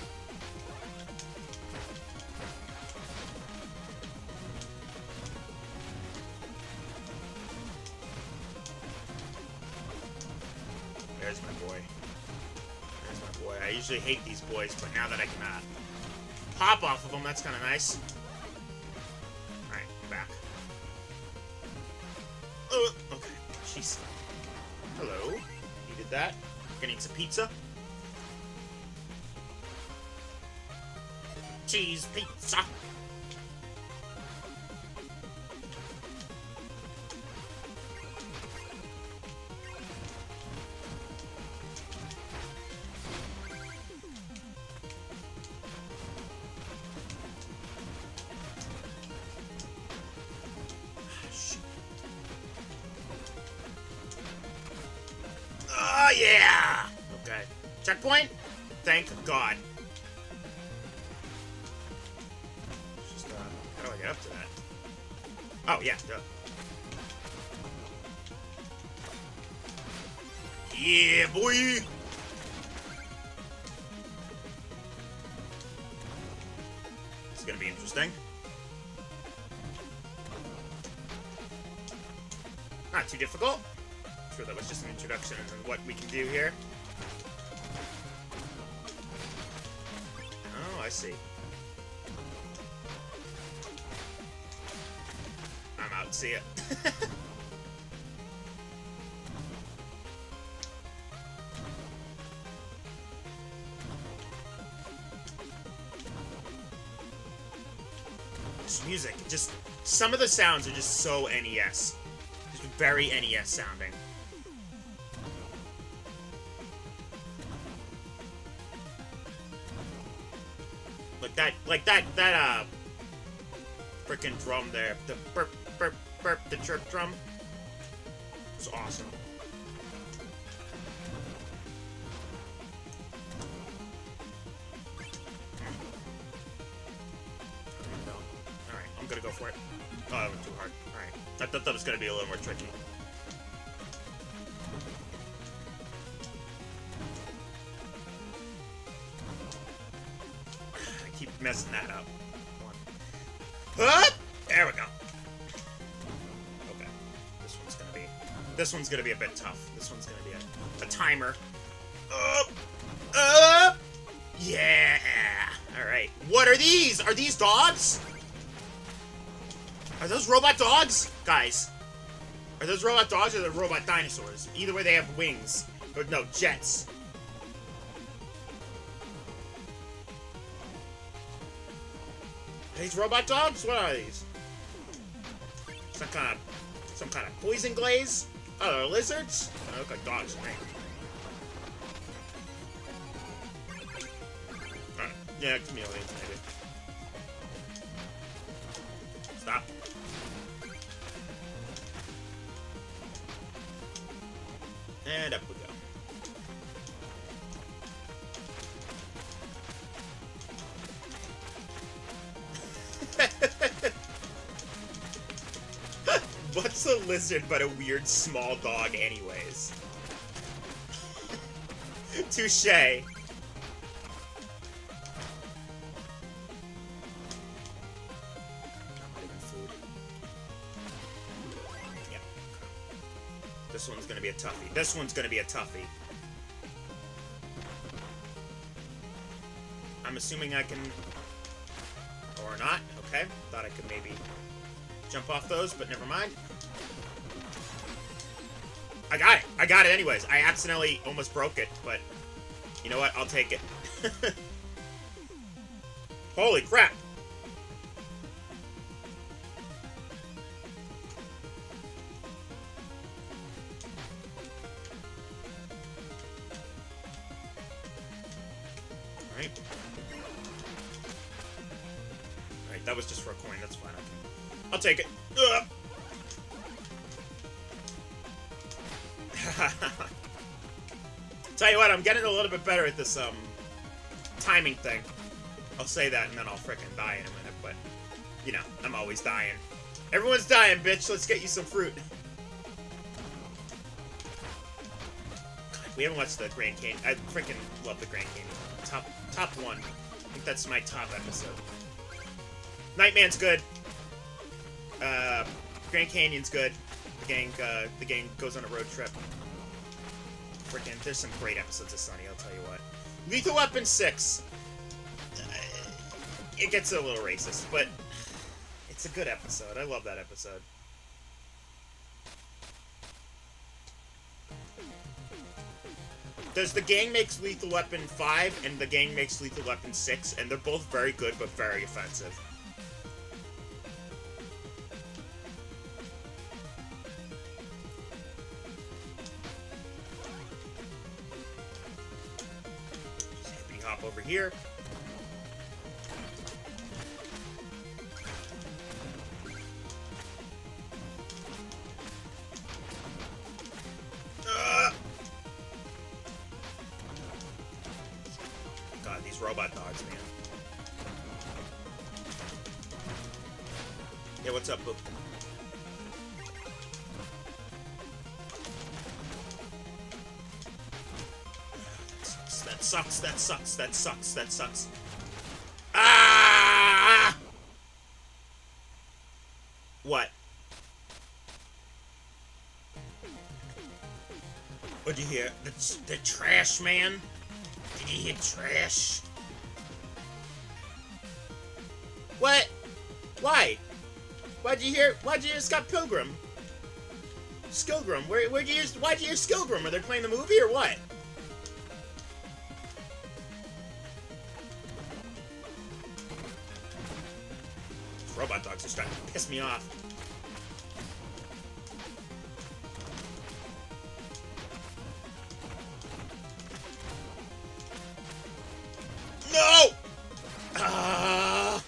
There's my boy. There's my boy. I usually hate these boys, but now that I can uh, pop off of them, that's kind of nice. Pizza? Cheese pizza! See ya. This music, just some of the sounds are just so NES. Just very NES sounding. Like that, like that, that, uh, freaking drum there. The burp, burp, the chirp drum. It's awesome. One's gonna be a bit tough. This one's gonna be a, a timer. Up! Up! Yeah! Alright. What are these? Are these dogs? Are those robot dogs? Guys. Are those robot dogs or the robot dinosaurs? Either way, they have wings. Or no, jets. Are these robot dogs? What are these? Some kind of, some kind of poison glaze? Oh, lizards? They look like dogs me. Alright, yeah, chameleons but a weird small dog anyways? Touche. This one's gonna be a toughie. This one's gonna be a toughie. I'm assuming I can... Or not. Okay. Thought I could maybe jump off those, but never mind. I got it. Anyways. I accidentally almost broke it, but you know what? I'll take it. Holy crap. Better at this um timing thing. I'll say that and then I'll fricking die in a minute, but you know, I'm always dying. Everyone's dying, bitch. Let's get you some fruit. God, we haven't watched the Grand Canyon. I freaking love the Grand Canyon. Top top one. I think that's my top episode. Nightman's good. Uh, Grand Canyon's good. The gang, uh, the gang goes on a road trip. Freaking, there's some great episodes of Sunny. I'll tell you what. Lethal Weapon six. Uh, it gets a little racist, but it's a good episode. I love that episode. Does the gang makes Lethal Weapon 5 and the gang makes Lethal Weapon 6, and they're both very good but very offensive. Here. That sucks, that sucks. Ah! What? What'd you hear? The, the trash man? Did you hear trash? What? Why? Why'd you hear? Why'd you hear Scott Pilgrim? Skilgrim? Where? Where'd you hear? Why'd you hear Skilgrim? Are they playing the movie or what? Me off. No! Ah!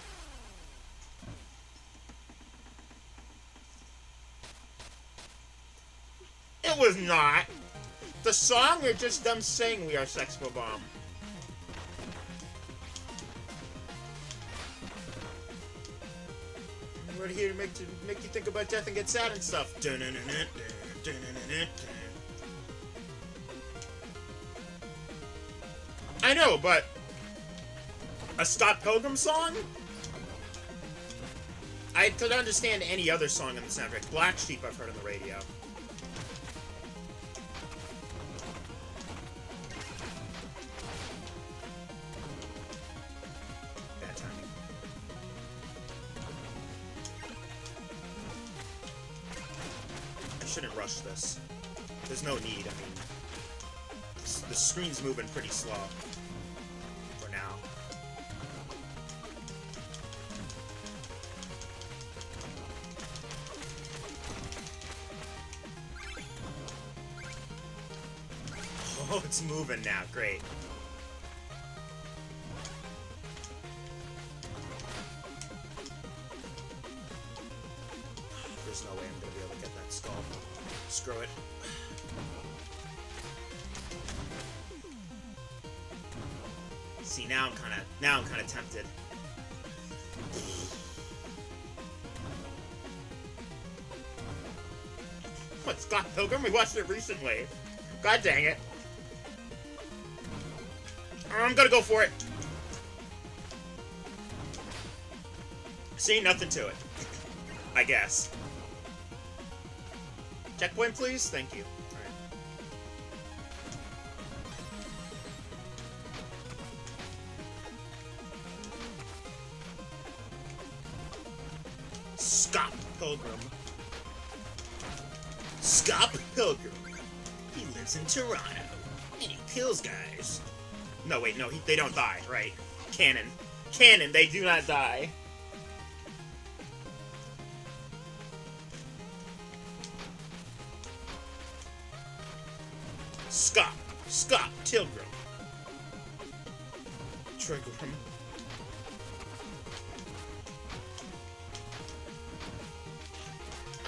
It was not. The song or just them saying we are sex bomb. To make you think about death and get sad and stuff. I know, but a Scott Pilgrim song? I could understand any other song in the soundtrack. Black Sheep I've heard on the radio. Slow. For now. Oh, it's moving now. Great. with Scott Pilgrim. We watched it recently. God dang it. I'm gonna go for it. See, nothing to it. I guess. Checkpoint, please? Thank you. Scott Pilgrim. In Toronto, he kills guys. No, wait, no, he, they don't die, right? Canon. Canon, they do not die. Scott. Scott Tilgrim. Trigrim.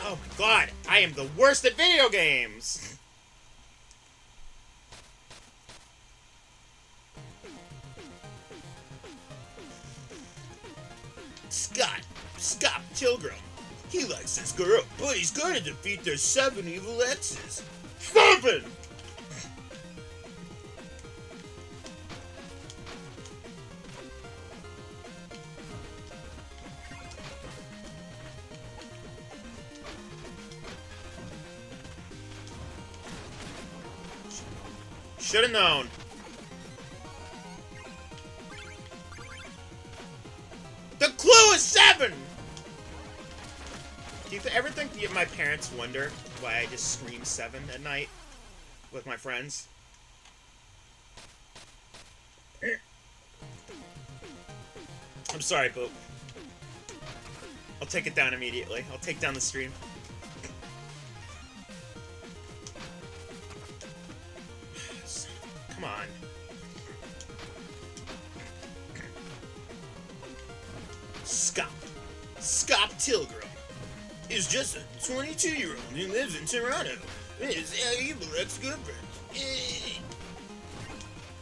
Oh my god, I am the worst at video games! Defeat their seven evil exes. Seven! Scream seven at night with my friends? I'm sorry, Boop. I'll take it down immediately. I'll take down the stream. Toronto. Is evil ex-girlfriend.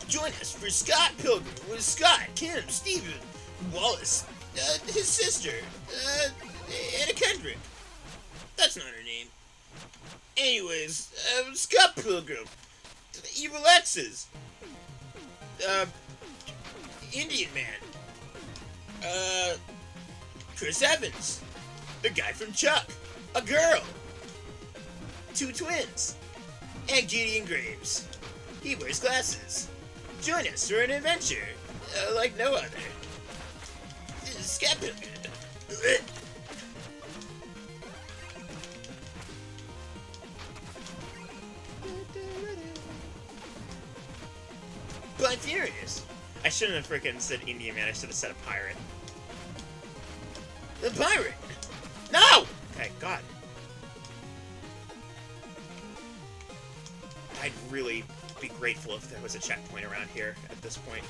Join us for Scott Pilgrim with Scott, Kim, Steven, Wallace, uh, his sister, uh, Anna Kendrick. That's not her name. Anyways, uh, Scott Pilgrim, Evil Exes, uh, Indian Man, uh, Chris Evans, the guy from Chuck, a girl, two twins, and Gideon Graves. He wears glasses. Join us for an adventure uh, like no other. But I'm furious. I shouldn't have freaking said Indian man. I should have said a pirate. The pirate. Really be grateful if there was a checkpoint around here at this point.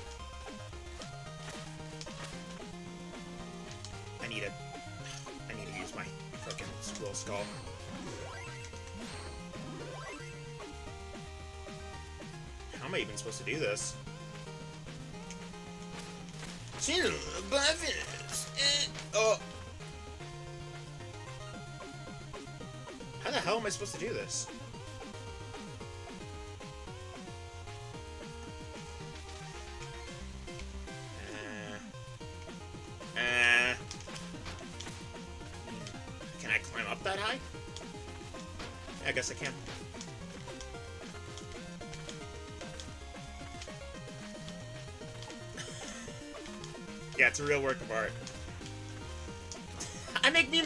I need a. I need to use my freaking squirrel skull. How am I even supposed to do this? Oh. How the hell am I supposed to do this?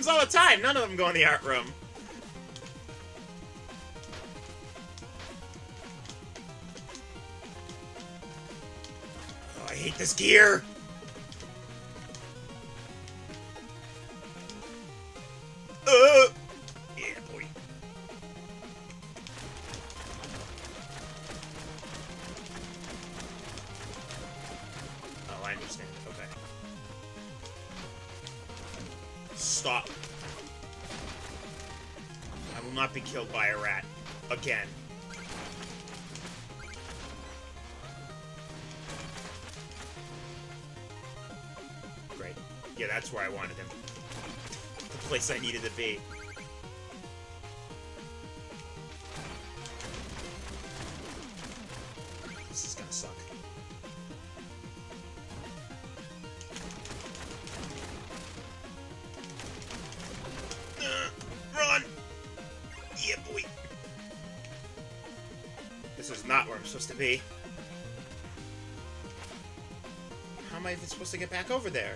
Memes all the time. None of them go in the art room. Oh, I hate this gear. over there?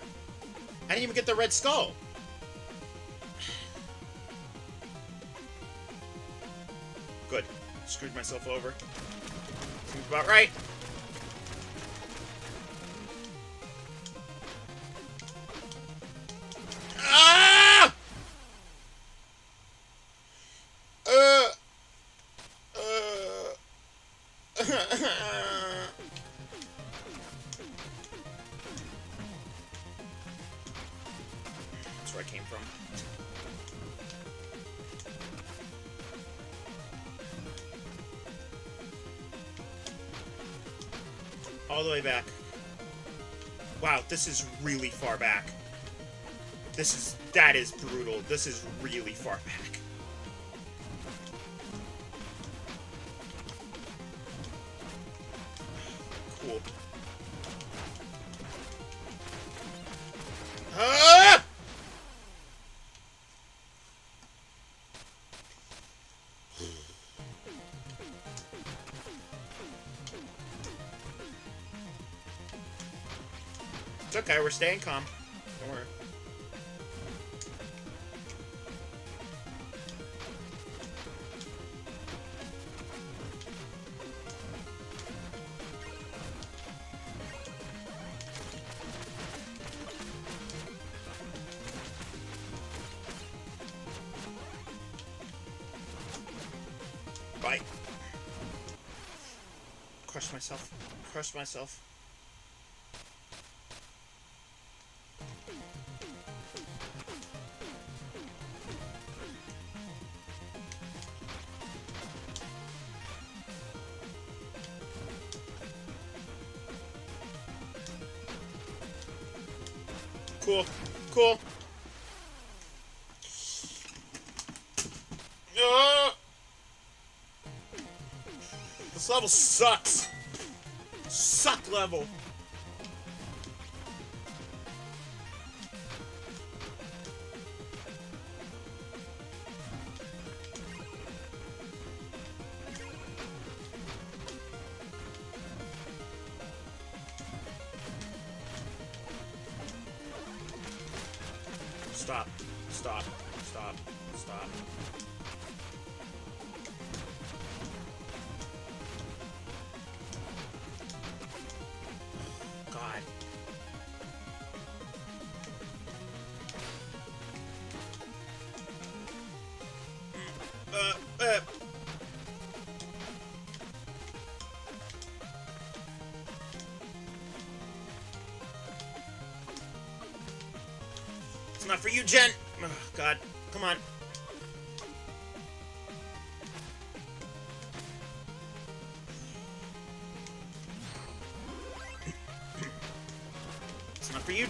I didn't even get the red skull. Good. Screwed myself over. Seems about right. This is really far back. This is... That is brutal. This is really far back. Staying calm. Don't worry. Bye. Crush myself. Crush myself. Level sucks. Suck level.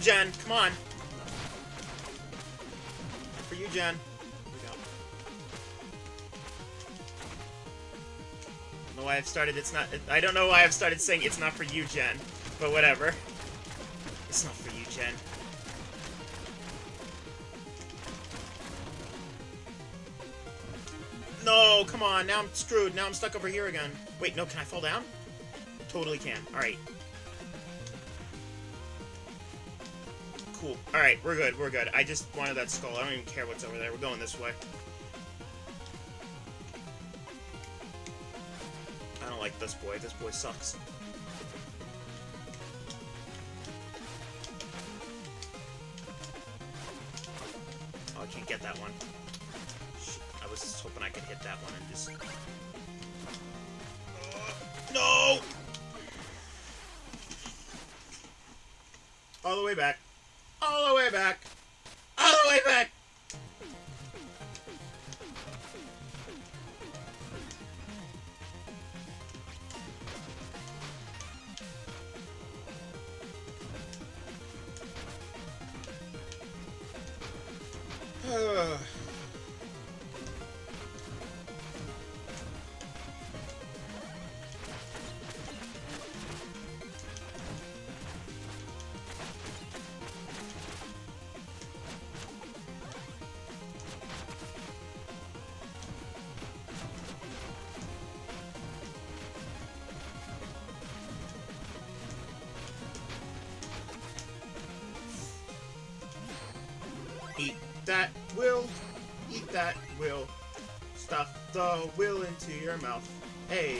Jen. Come on. For you, Jen. I don't know why I've started. It's not. I don't know why I've started saying it's not for you, Jen. But whatever. It's not for you, Jen. No, come on. Now I'm screwed. Now I'm stuck over here again. Wait, no, can I fall down? Totally can. Alright. Cool. Alright, we're good. We're good. I just wanted that skull. I don't even care what's over there. We're going this way. I don't like this boy. This boy sucks. That will. Eat that will. Stuff the will into your mouth. Hey.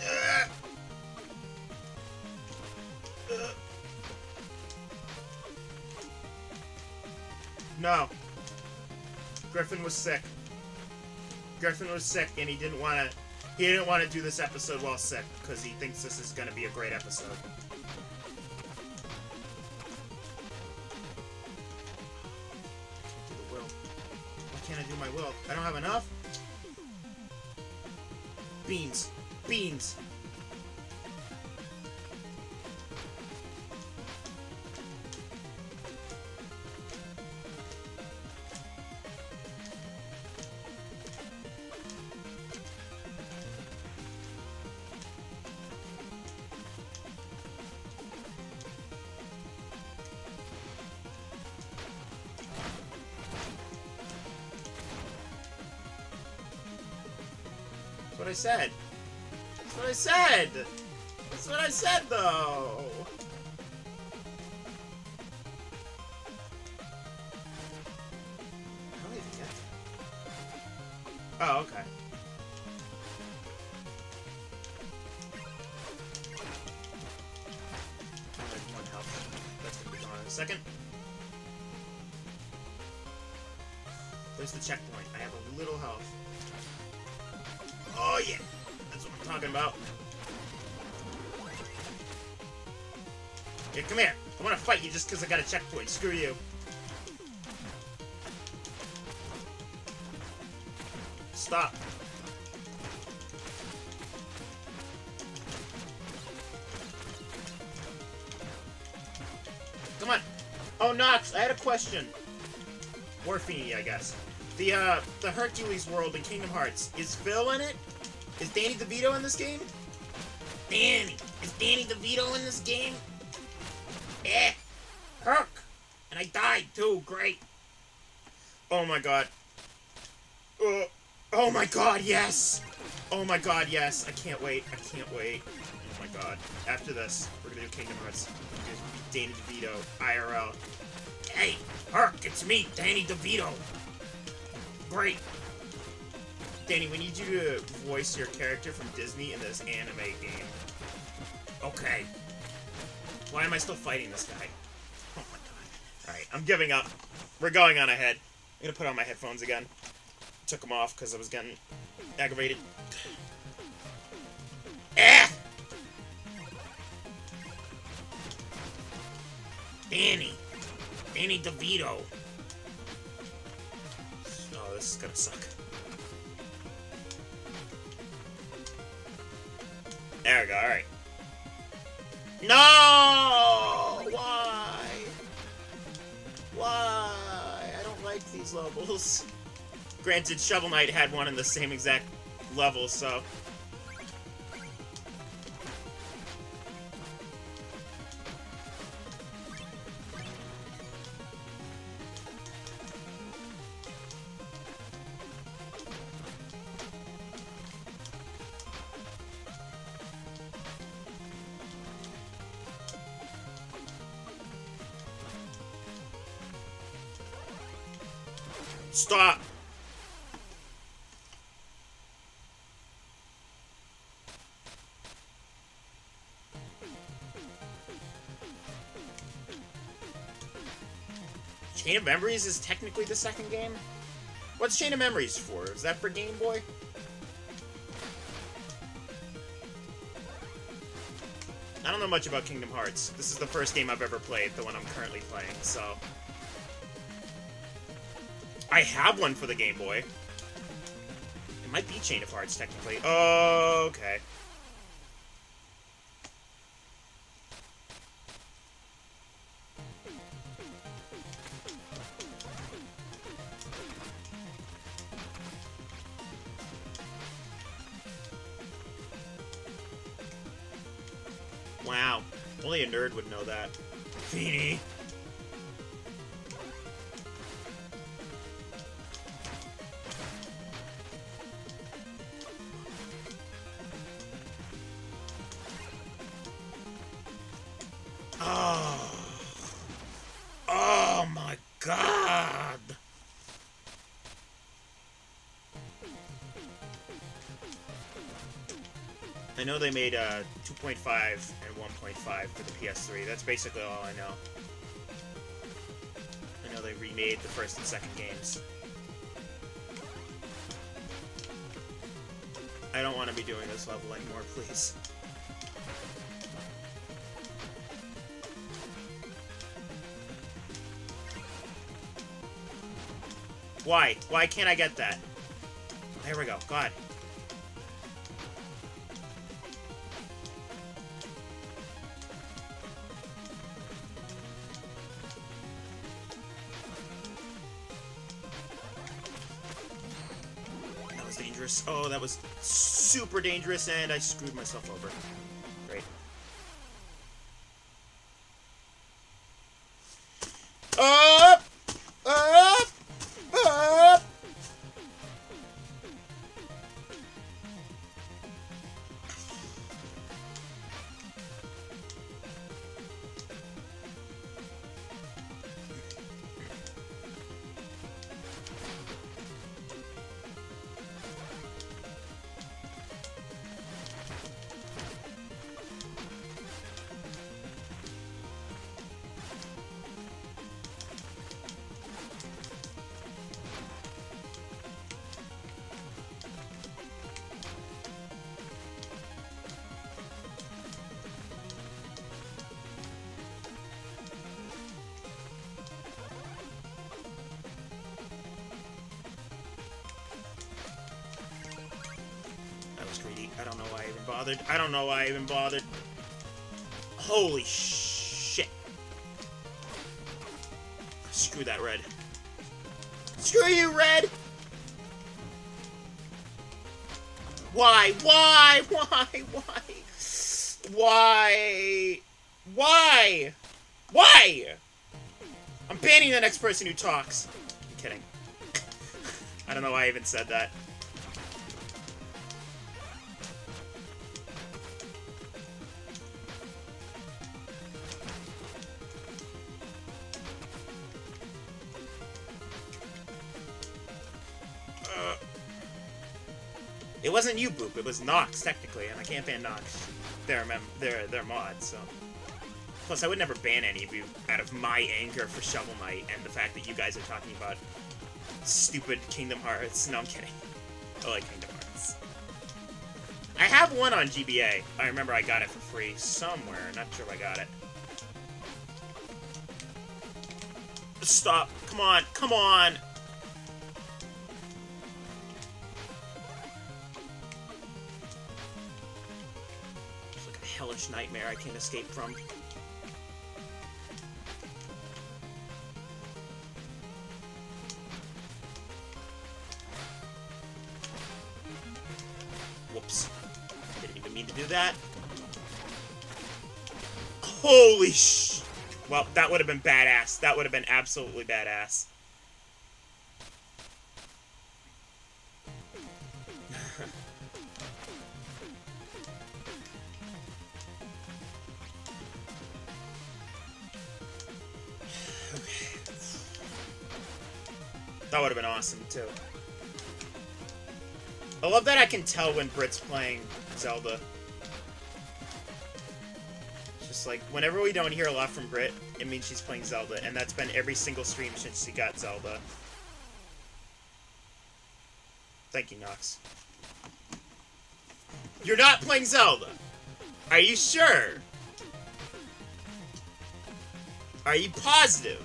Ugh. No. Griffin was sick. Griffin was sick, and he didn't want to. He didn't want to do this episode while sick because he thinks this is going to be a great episode. Said. That's what I said. That's what I said, though. Screw you. Stop. Come on. Oh, Nox, I had a question. Morphine, I guess. The uh, the Hercules world in Kingdom Hearts is Phil in it? Is Danny DeVito in this game? Danny, is Danny DeVito in this game? Too. Great. Oh my god. Uh, oh my god, yes. Oh my god, yes. I can't wait. I can't wait. Oh my god. After this, we're gonna do Kingdom Hearts. Danny DeVito, IRL. Hey, Herc, it's me, Danny DeVito. Great. Danny, we need you to voice your character from Disney in this anime game. Okay. Why am I still fighting this guy? Oh my god. Alright, I'm giving up. We're going on ahead. I'm gonna put on my headphones again. Took them off because I was getting aggravated. Ah! Danny. Danny DeVito. Oh, this is gonna suck. There we go, alright. No! Like these levels. Granted, Shovel Knight had one in the same exact level, so... Chain of Memories is technically the second game? What's Chain of Memories for? Is that for Game Boy? I don't know much about Kingdom Hearts. This is the first game I've ever played, the one I'm currently playing, so... I have one for the Game Boy. It might be Chain of Hearts, technically. Oh, okay. Know they made uh, 2.5 and 1.5 for the PS3. That's basically all I know. I know they remade the first and second games. I don't want to be doing this level anymore, please. Why? Why can't I get that? There we go. God. That was super dangerous, and I screwed myself over. I don't know why I even bothered. I don't know why I even bothered. Holy shit. Screw that red. Screw you, red! Why? Why? Why? Why? Why? Why? Why? I'm banning the next person who talks. I'm kidding. I don't know why I even said that. Wasn't you, Boop. It was Nox, technically, and I can't ban Nox. They're mem they're they're mods, so. Plus, I would never ban any of you out of my anger for Shovel Knight and the fact that you guys are talking about stupid Kingdom Hearts. No, I'm kidding. I like Kingdom Hearts. I have one on GBA. I remember I got it for free somewhere. Not sure if I got it. Stop. Come on. Come on. Nightmare I can't escape from. Whoops. Didn't even mean to do that. Holy sh... Well, that would have been badass. That would have been absolutely badass. Awesome, too. I love that I can tell when Brit's playing Zelda. Just like, whenever we don't hear a lot from Brit, it means she's playing Zelda, and that's been every single stream since she got Zelda. Thank you, Nox. You're not playing Zelda! Are you sure? Are you positive?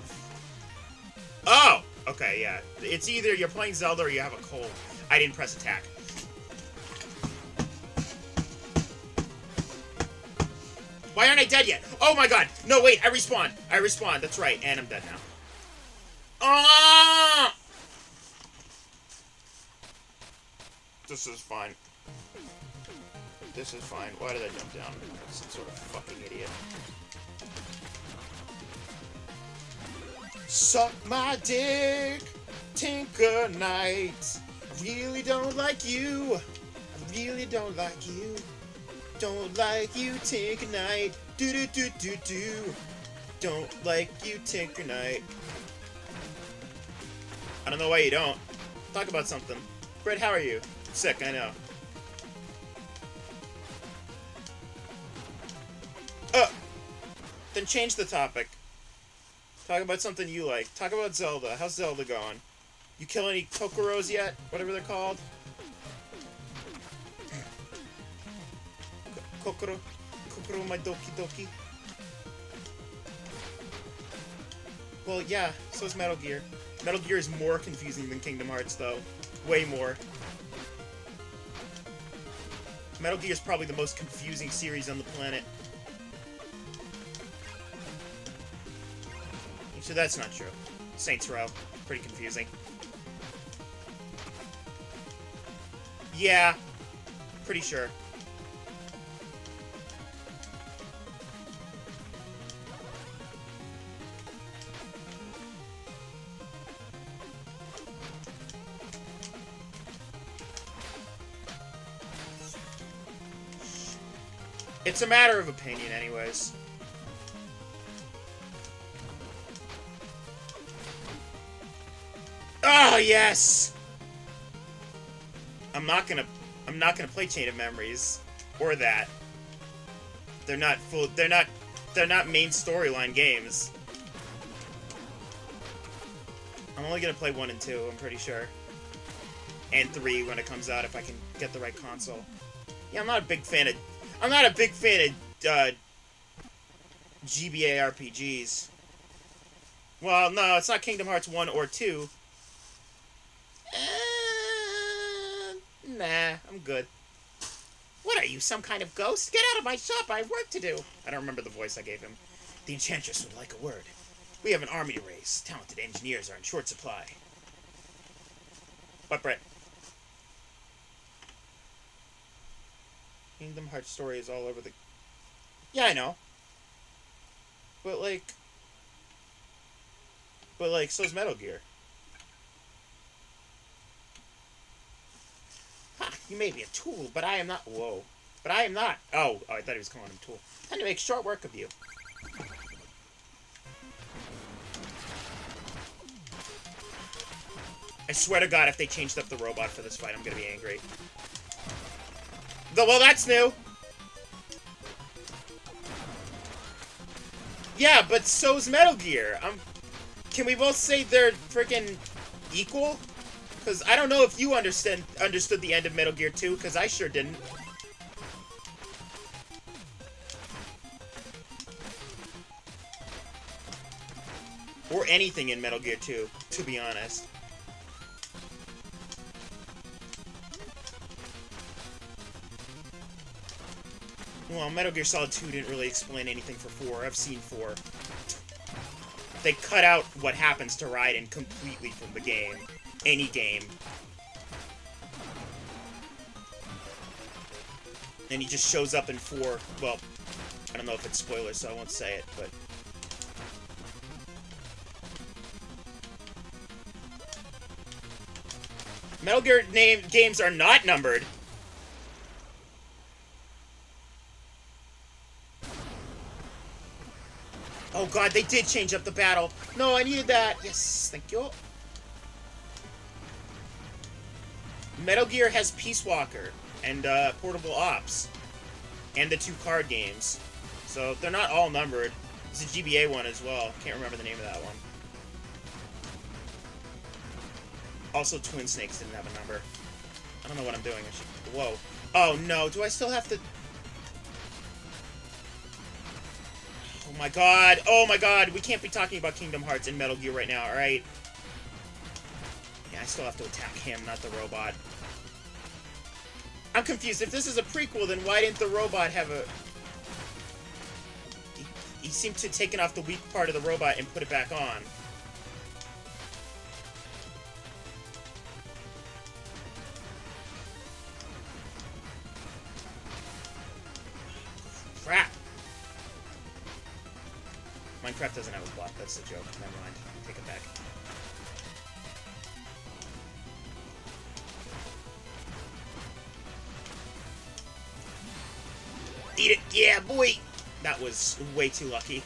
Oh! Okay, yeah. It's either you're playing Zelda or you have a cold. I didn't press attack. Why aren't I dead yet? Oh my god! No, wait, I respawn. I respawn. That's right, and I'm dead now. Ah! This is fine. This is fine. Why did I jump down? Some sort of fucking idiot. Suck my dick, Tinker Knight. Really don't like you. I really don't like you. Don't like you, Tinker Knight. Do do do do do. Don't like you, Tinker Knight. I don't know why you don't. Talk about something. Fred, how are you? Sick, I know. Uh, then change the topic. Talk about something you like. Talk about Zelda. How's Zelda going? You kill any Kokoros yet? Whatever they're called. Kokoro. Kokoro my Doki Doki. Well, yeah, so is Metal Gear. Metal Gear is more confusing than Kingdom Hearts, though. Way more. Metal Gear is probably the most confusing series on the planet. So that's not true. Saints Row, pretty confusing. Yeah, pretty sure. It's a matter of opinion, anyways. Yes! I'm not gonna... I'm not gonna play Chain of Memories. Or that. They're not full... They're not... They're not main storyline games. I'm only gonna play 1 and 2, I'm pretty sure. And 3 when it comes out, if I can get the right console. Yeah, I'm not a big fan of... I'm not a big fan of, uh... GBA RPGs. Well, no, it's not Kingdom Hearts 1 or 2. Uh, nah, I'm good. What are you, some kind of ghost? Get out of my shop, I have work to do. I don't remember the voice I gave him. The Enchantress would like a word. We have an army to raise. Talented engineers are in short supply. But Brett? Kingdom Hearts story is all over the... Yeah, I know. But, like... But, like, so's Metal Gear. Ha! You may be a tool, but I am not... Whoa. But I am not... Oh, oh I thought he was calling him tool. Time to make short work of you. I swear to God, if they changed up the robot for this fight, I'm gonna be angry. Well, that's new. Yeah, but so's Metal Gear. Um, can we both say they're freaking equal? Because I don't know if you understand understood the end of Metal Gear 2, because I sure didn't. Or anything in Metal Gear 2, to be honest. Well, Metal Gear Solid 2 didn't really explain anything for 4. I've seen 4. They cut out what happens to Raiden completely from the game. Any game. And he just shows up in 4. Well, I don't know if it's spoilers, so I won't say it, but... Metal Gear name games are not numbered. Oh god, they did change up the battle. No, I needed that. Yes, thank you. Metal Gear has Peace Walker and uh, Portable Ops and the two card games. So they're not all numbered. It's a GBA one as well. Can't remember the name of that one. Also, Twin Snakes didn't have a number. I don't know what I'm doing. I should... Whoa. Oh no, do I still have to... Oh my god. Oh my god. We can't be talking about Kingdom Hearts and Metal Gear right now, alright? I still have to attack him, not the robot. I'm confused. If this is a prequel, then why didn't the robot have a... He, he seemed to have taken off the weak part of the robot and put it back on. Crap! Minecraft doesn't have a block, that's the joke. Never mind. Take it back. Yeah, boy! That was way too lucky.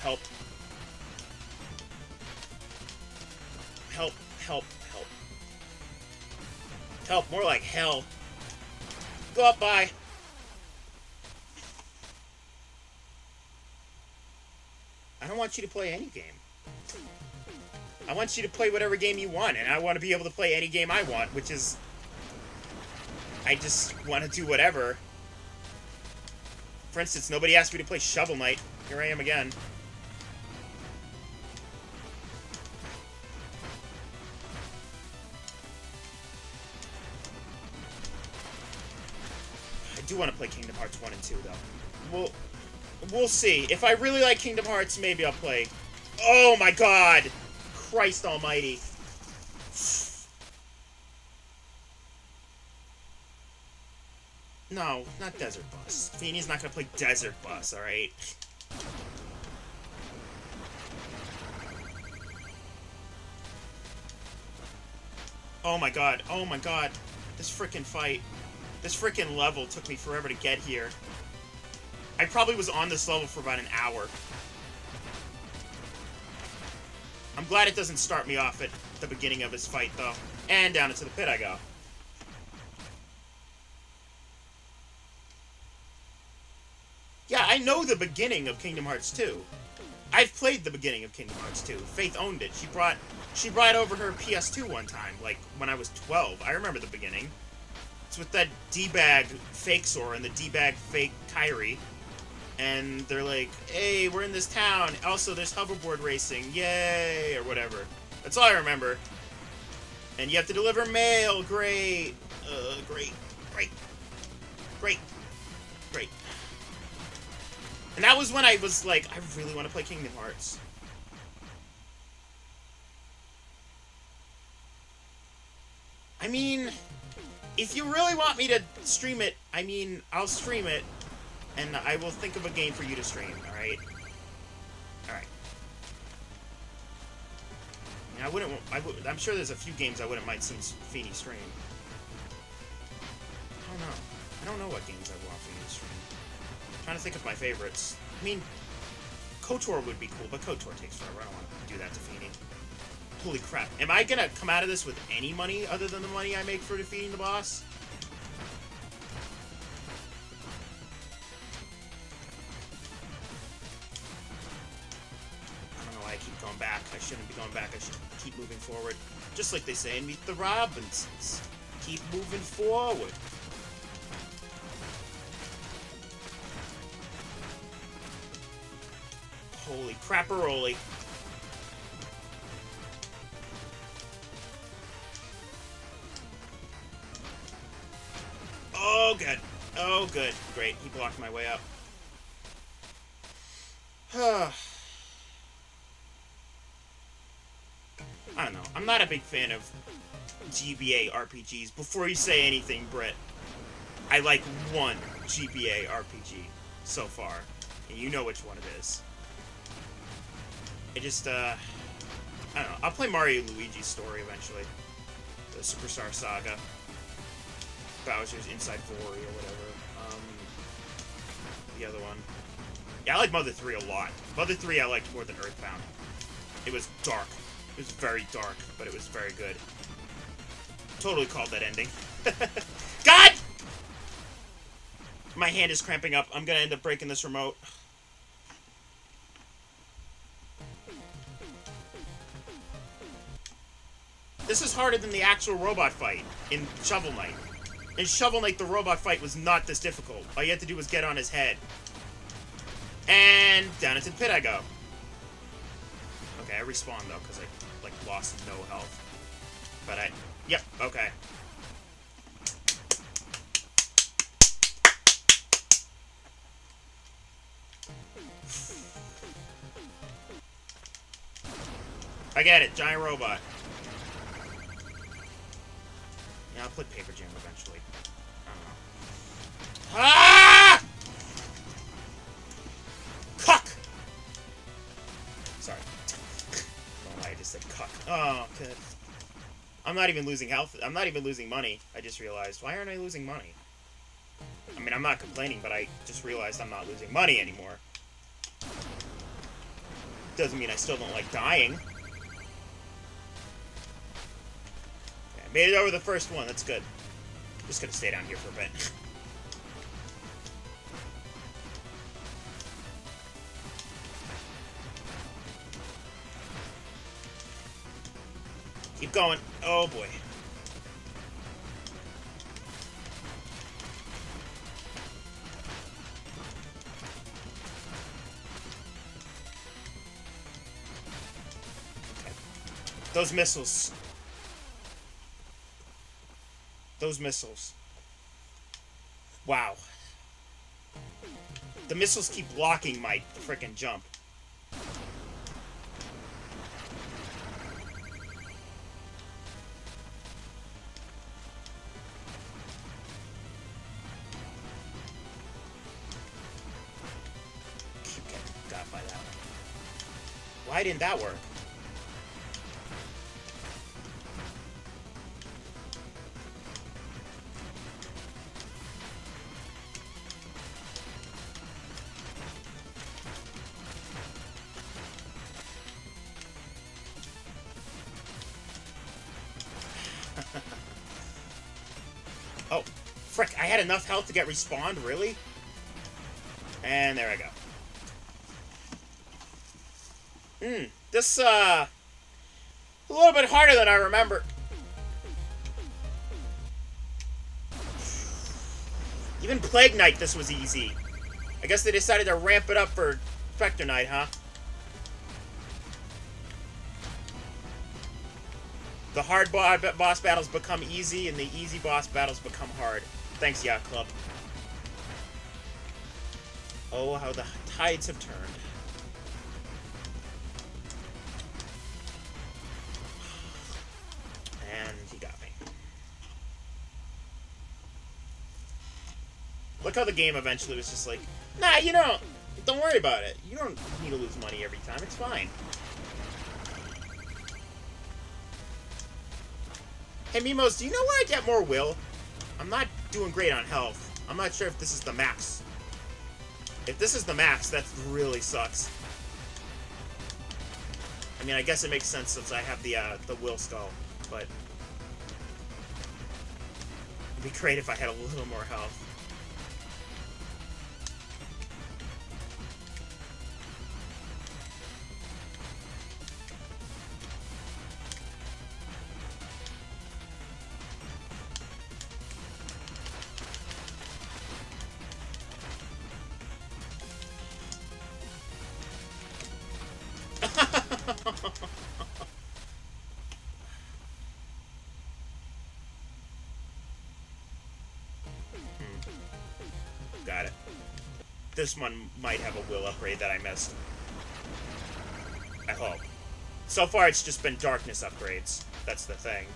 Help. Help, help, help. Help, more like hell. Go up, bye. I don't want you to play any game. I want you to play whatever game you want, and I want to be able to play any game I want, which is... I just want to do whatever. For instance, nobody asked me to play Shovel Knight. Here I am again. I do want to play Kingdom Hearts 1 and 2, though. We'll, we'll see. If I really like Kingdom Hearts, maybe I'll play... Oh my god! Christ almighty. No, not Desert Bus. Feeney's not gonna play Desert Bus, alright? Oh my god, oh my god. This freaking fight. This freaking level took me forever to get here. I probably was on this level for about an hour. I'm glad it doesn't start me off at the beginning of his fight, though. And down into the pit I go. Yeah, I know the beginning of Kingdom Hearts 2. I've played the beginning of Kingdom Hearts 2. Faith owned it. She brought she brought over her PS2 one time, like when I was 12. I remember the beginning. It's with that D-bag fake Sora and the D-bag fake Kairi. And they're like, hey, we're in this town. Also, there's hoverboard racing. Yay! Or whatever. That's all I remember. And you have to deliver mail. Great. Uh, great. Great. Great. Great. And that was when I was like, I really want to play Kingdom Hearts. I mean, if you really want me to stream it, I mean, I'll stream it, and I will think of a game for you to stream, alright? Alright. I wouldn't, I would, I'm sure there's a few games I wouldn't mind seeing Feeney stream. I don't know. I don't know what games I want Feeney to stream. I'm trying to think of my favorites. I mean, KOTOR would be cool, but KOTOR takes forever. I don't want to do that to Feeney. Holy crap. Am I gonna come out of this with any money other than the money I make for defeating the boss? I shouldn't be going back. I should keep moving forward. Just like they say in Meet the Robinsons. Keep moving forward. Holy crapperoli. Oh, good. Oh, good. Great. He blocked my way up. I don't know. I'm not a big fan of GBA RPGs. Before you say anything, Britt, I like one GBA RPG so far. And you know which one it is. I just, uh... I don't know. I'll play Mario Luigi's story eventually. The Superstar Saga. Bowser's Inside Story or whatever. Um, the other one. Yeah, I like Mother 3 a lot. Mother 3 I liked more than Earthbound. It was dark. It was very dark, but it was very good. Totally called that ending. God! My hand is cramping up. I'm gonna end up breaking this remote. This is harder than the actual robot fight in Shovel Knight. In Shovel Knight, the robot fight was not this difficult. All you had to do was get on his head. And down into the pit I go. Okay, I respawn though, because I, lost no health. But I... Yep, okay. I get it, giant robot. Yeah, I'll put Paper Jam eventually. I don't know. Ah! Cuck. Oh, good. I'm not even losing health. I'm not even losing money. I just realized. Why aren't I losing money? I mean, I'm not complaining, but I just realized I'm not losing money anymore. Doesn't mean I still don't like dying. i Made it over the first one. That's good. Just gonna stay down here for a bit. Keep going. Oh boy. Those missiles. Those missiles. Wow. The missiles keep blocking my freaking jump. Didn't that work? Oh, frick, I had enough health to get respawned, really? And there I go. Hmm, this, uh, a little bit harder than I remember. Even Plague Knight, this was easy. I guess they decided to ramp it up for Specter Knight, huh? The hard bo boss battles become easy, and the easy boss battles become hard. Thanks, Yacht Club. Oh, how the tides have turned. How the game eventually was just like, nah, you don't, don't worry about it. You don't need to lose money every time. It's fine. Hey, Mimos, do you know where I get more will? I'm not doing great on health. I'm not sure if this is the max. If this is the max, that really sucks. I mean, I guess it makes sense since I have the, uh, the will skull, but... It'd be great if I had a little more health. This one might have a will upgrade that I missed. I hope. So far, it's just been darkness upgrades. That's the thing.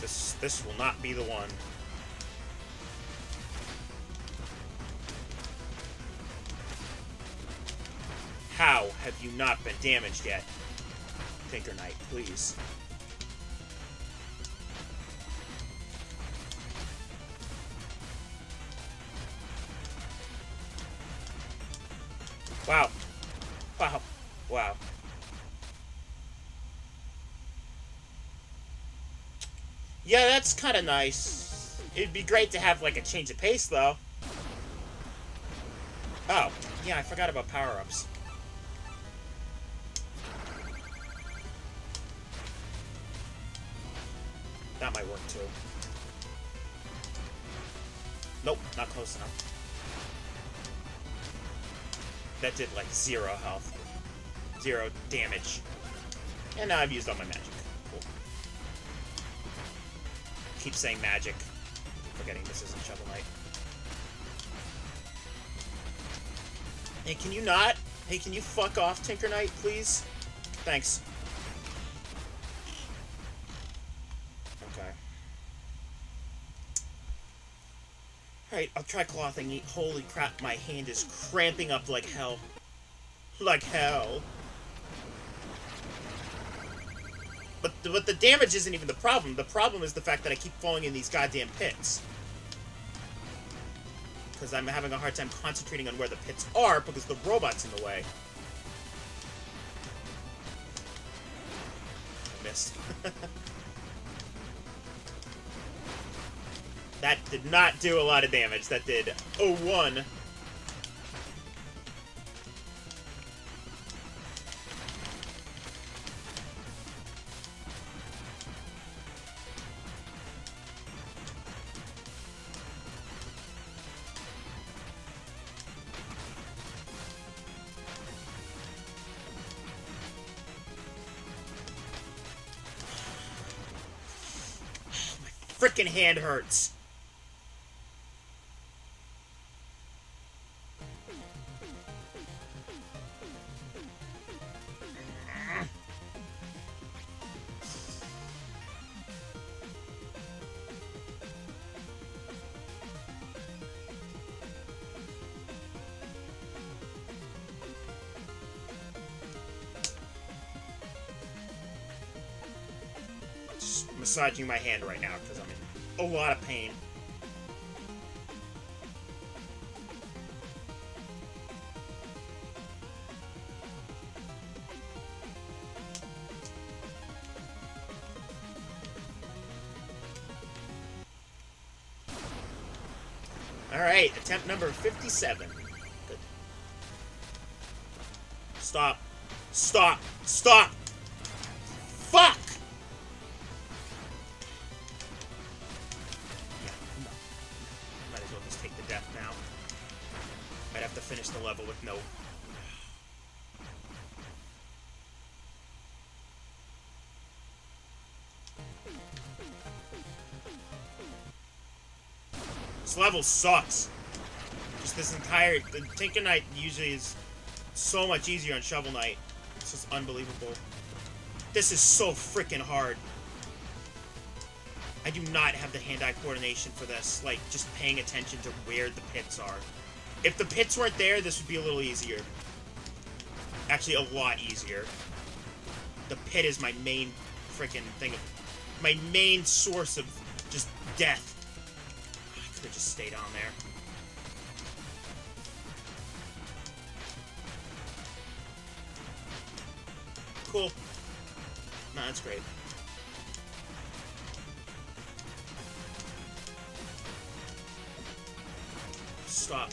This this will not be the one. How have you not been damaged yet? Tinker Knight, please. Wow. Wow. Wow. Yeah, that's kind of nice. It'd be great to have, like, a change of pace, though. Oh, yeah, I forgot about power-ups. That might work, too. Nope, not close enough. That did, like, zero health. Zero damage. And now I've used all my magic. Cool. Keep saying magic. Forgetting this isn't Shovel Knight. Hey, can you not? Hey, can you fuck off, Tinker Knight, please? Thanks. Okay. Alright, I'll try clothing. Holy crap, my hand is cramping up like hell. Like hell. But the, but the damage isn't even the problem. The problem is the fact that I keep falling in these goddamn pits. Because I'm having a hard time concentrating on where the pits are because the robot's in the way. I missed. That did not do a lot of damage. That did oh one. freaking hand hurts. Massaging my hand right now because I'm in a lot of pain. Alright, attempt number 57. This level sucks. Just this entire... The Tinker Knight usually is so much easier on Shovel Knight. It's just unbelievable. This is so freaking hard. I do not have the hand-eye coordination for this. Like, just paying attention to where the pits are. If the pits weren't there, this would be a little easier. Actually, a lot easier. The pit is my main freaking thing. My main source of just death. I just stay on there. Cool. No, that's great. Stop.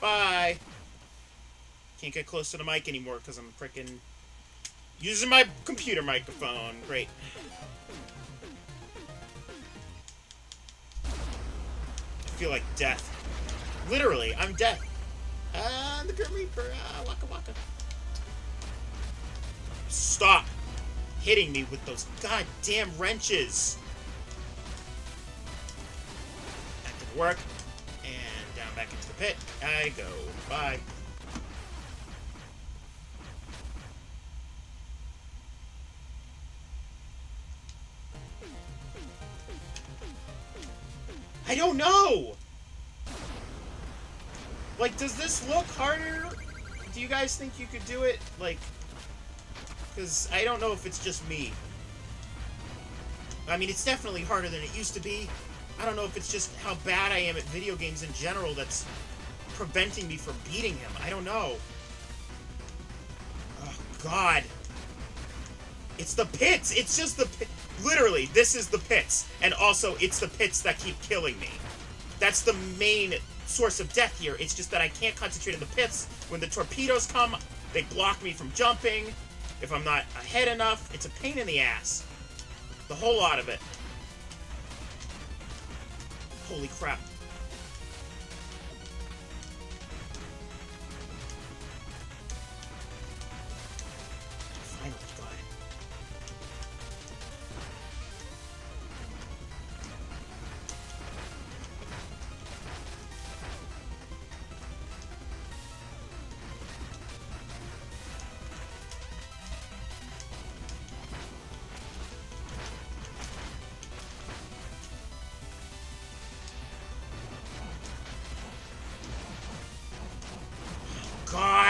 Bye. Can't get close to the mic anymore because I'm freaking using my computer microphone. Great. I feel like death. Literally, I'm death. Ah, the Grim Reaper. Ah, waka waka. Stop hitting me with those goddamn wrenches. That didn't work. And down back into the pit I go. Bye. I don't know! Like, does this look harder? Do you guys think you could do it? Like, because I don't know if it's just me. I mean, it's definitely harder than it used to be. I don't know if it's just how bad I am at video games in general that's preventing me from beating him. I don't know. Oh, God. It's the pits! It's just the pit. Literally, this is the pits. And also, it's the pits that keep killing me. That's the main source of death here. It's just that I can't concentrate on the pits. When the torpedoes come, they block me from jumping. If I'm not ahead enough, it's a pain in the ass. The whole lot of it. Holy crap.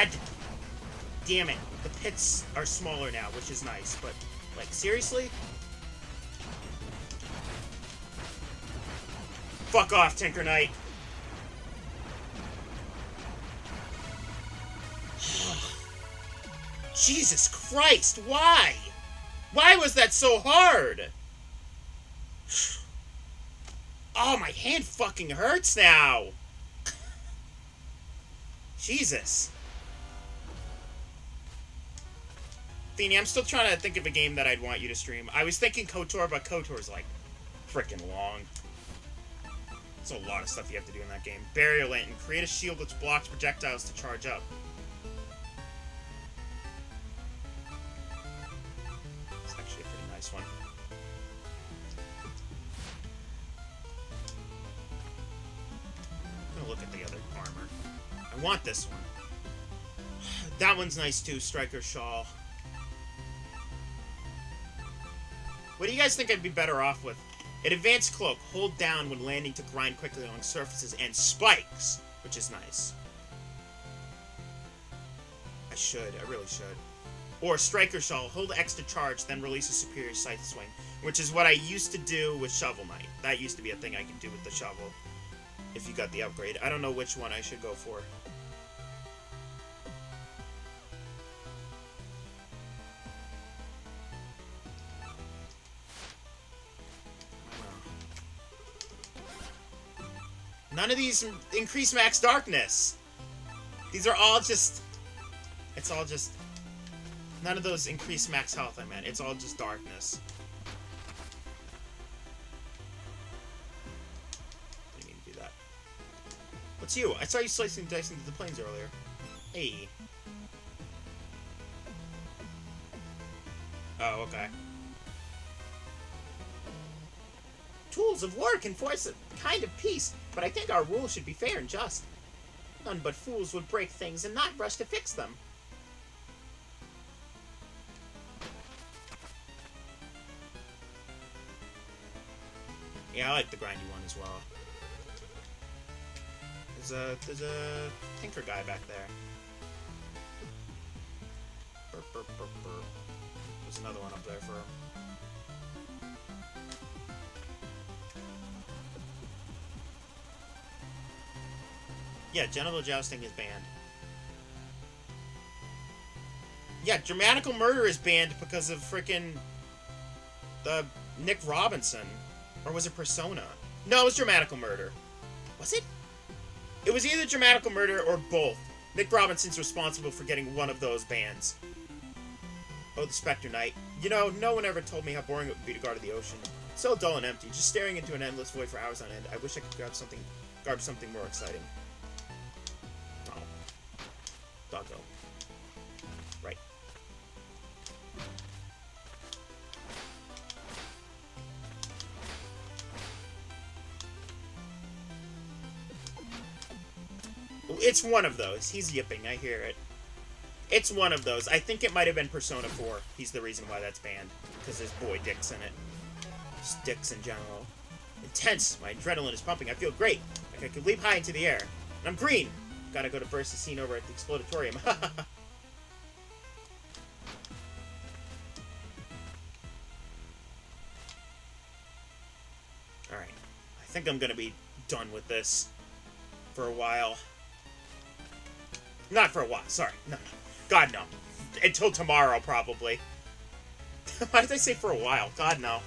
God damn it. The pits are smaller now, which is nice, but, like, seriously? Fuck off, Tinker Knight. Jesus Christ, why? Why was that so hard? Oh, my hand fucking hurts now. Jesus. I'm still trying to think of a game that I'd want you to stream. I was thinking KOTOR, but KOTOR's like freaking long. It's a lot of stuff you have to do in that game. Barrier Lantern. Create a shield which blocks projectiles to charge up. It's actually a pretty nice one. I'm gonna look at the other armor. I want this one. That one's nice too, Striker Shawl. What do you guys think I'd be better off with? An advanced cloak. Hold down when landing to grind quickly along surfaces and spikes, which is nice. I should. I really should. Or Striker Shawl. Hold extra charge, then release a superior scythe swing, which is what I used to do with Shovel Knight. That used to be a thing I could do with the shovel if you got the upgrade. I don't know which one I should go for. None of these increase max darkness. These are all just... It's all just... None of those increase max health, I meant. It's all just darkness. Didn't mean to do that. What's you? I saw you slicing and dicing the planes earlier. Hey. Oh, okay. Tools of war can force a kind of peace, but I think our rules should be fair and just. None but fools would break things and not rush to fix them. Yeah, I like the grindy one as well. There's a there's a tinker guy back there. Burp, burp, burp. There's another one up there for him. Yeah, genital jousting is banned. Yeah, dramatical murder is banned because of freaking the Nick Robinson, or was it Persona? No, it was dramatical murder. Was it? It was either dramatical murder or both. Nick Robinson's responsible for getting one of those bans. Oh, the Specter Knight. You know, no one ever told me how boring it would be to guard the ocean. So dull and empty, just staring into an endless void for hours on end. I wish I could grab something, grab something more exciting. Doggo. Right. It's one of those. He's yipping. I hear it. It's one of those. I think it might have been Persona 4. He's the reason why that's banned. Because his boy Dick's in it. Just Dick's in general. Intense. My adrenaline is pumping. I feel great. Like I could leap high into the air. And I'm green. Gotta go to burst the scene over at the Explodatorium. Alright. I think I'm gonna be done with this for a while. Not for a while, sorry. No, no. God, no. Until tomorrow, probably. Why did I say for a while? God, no.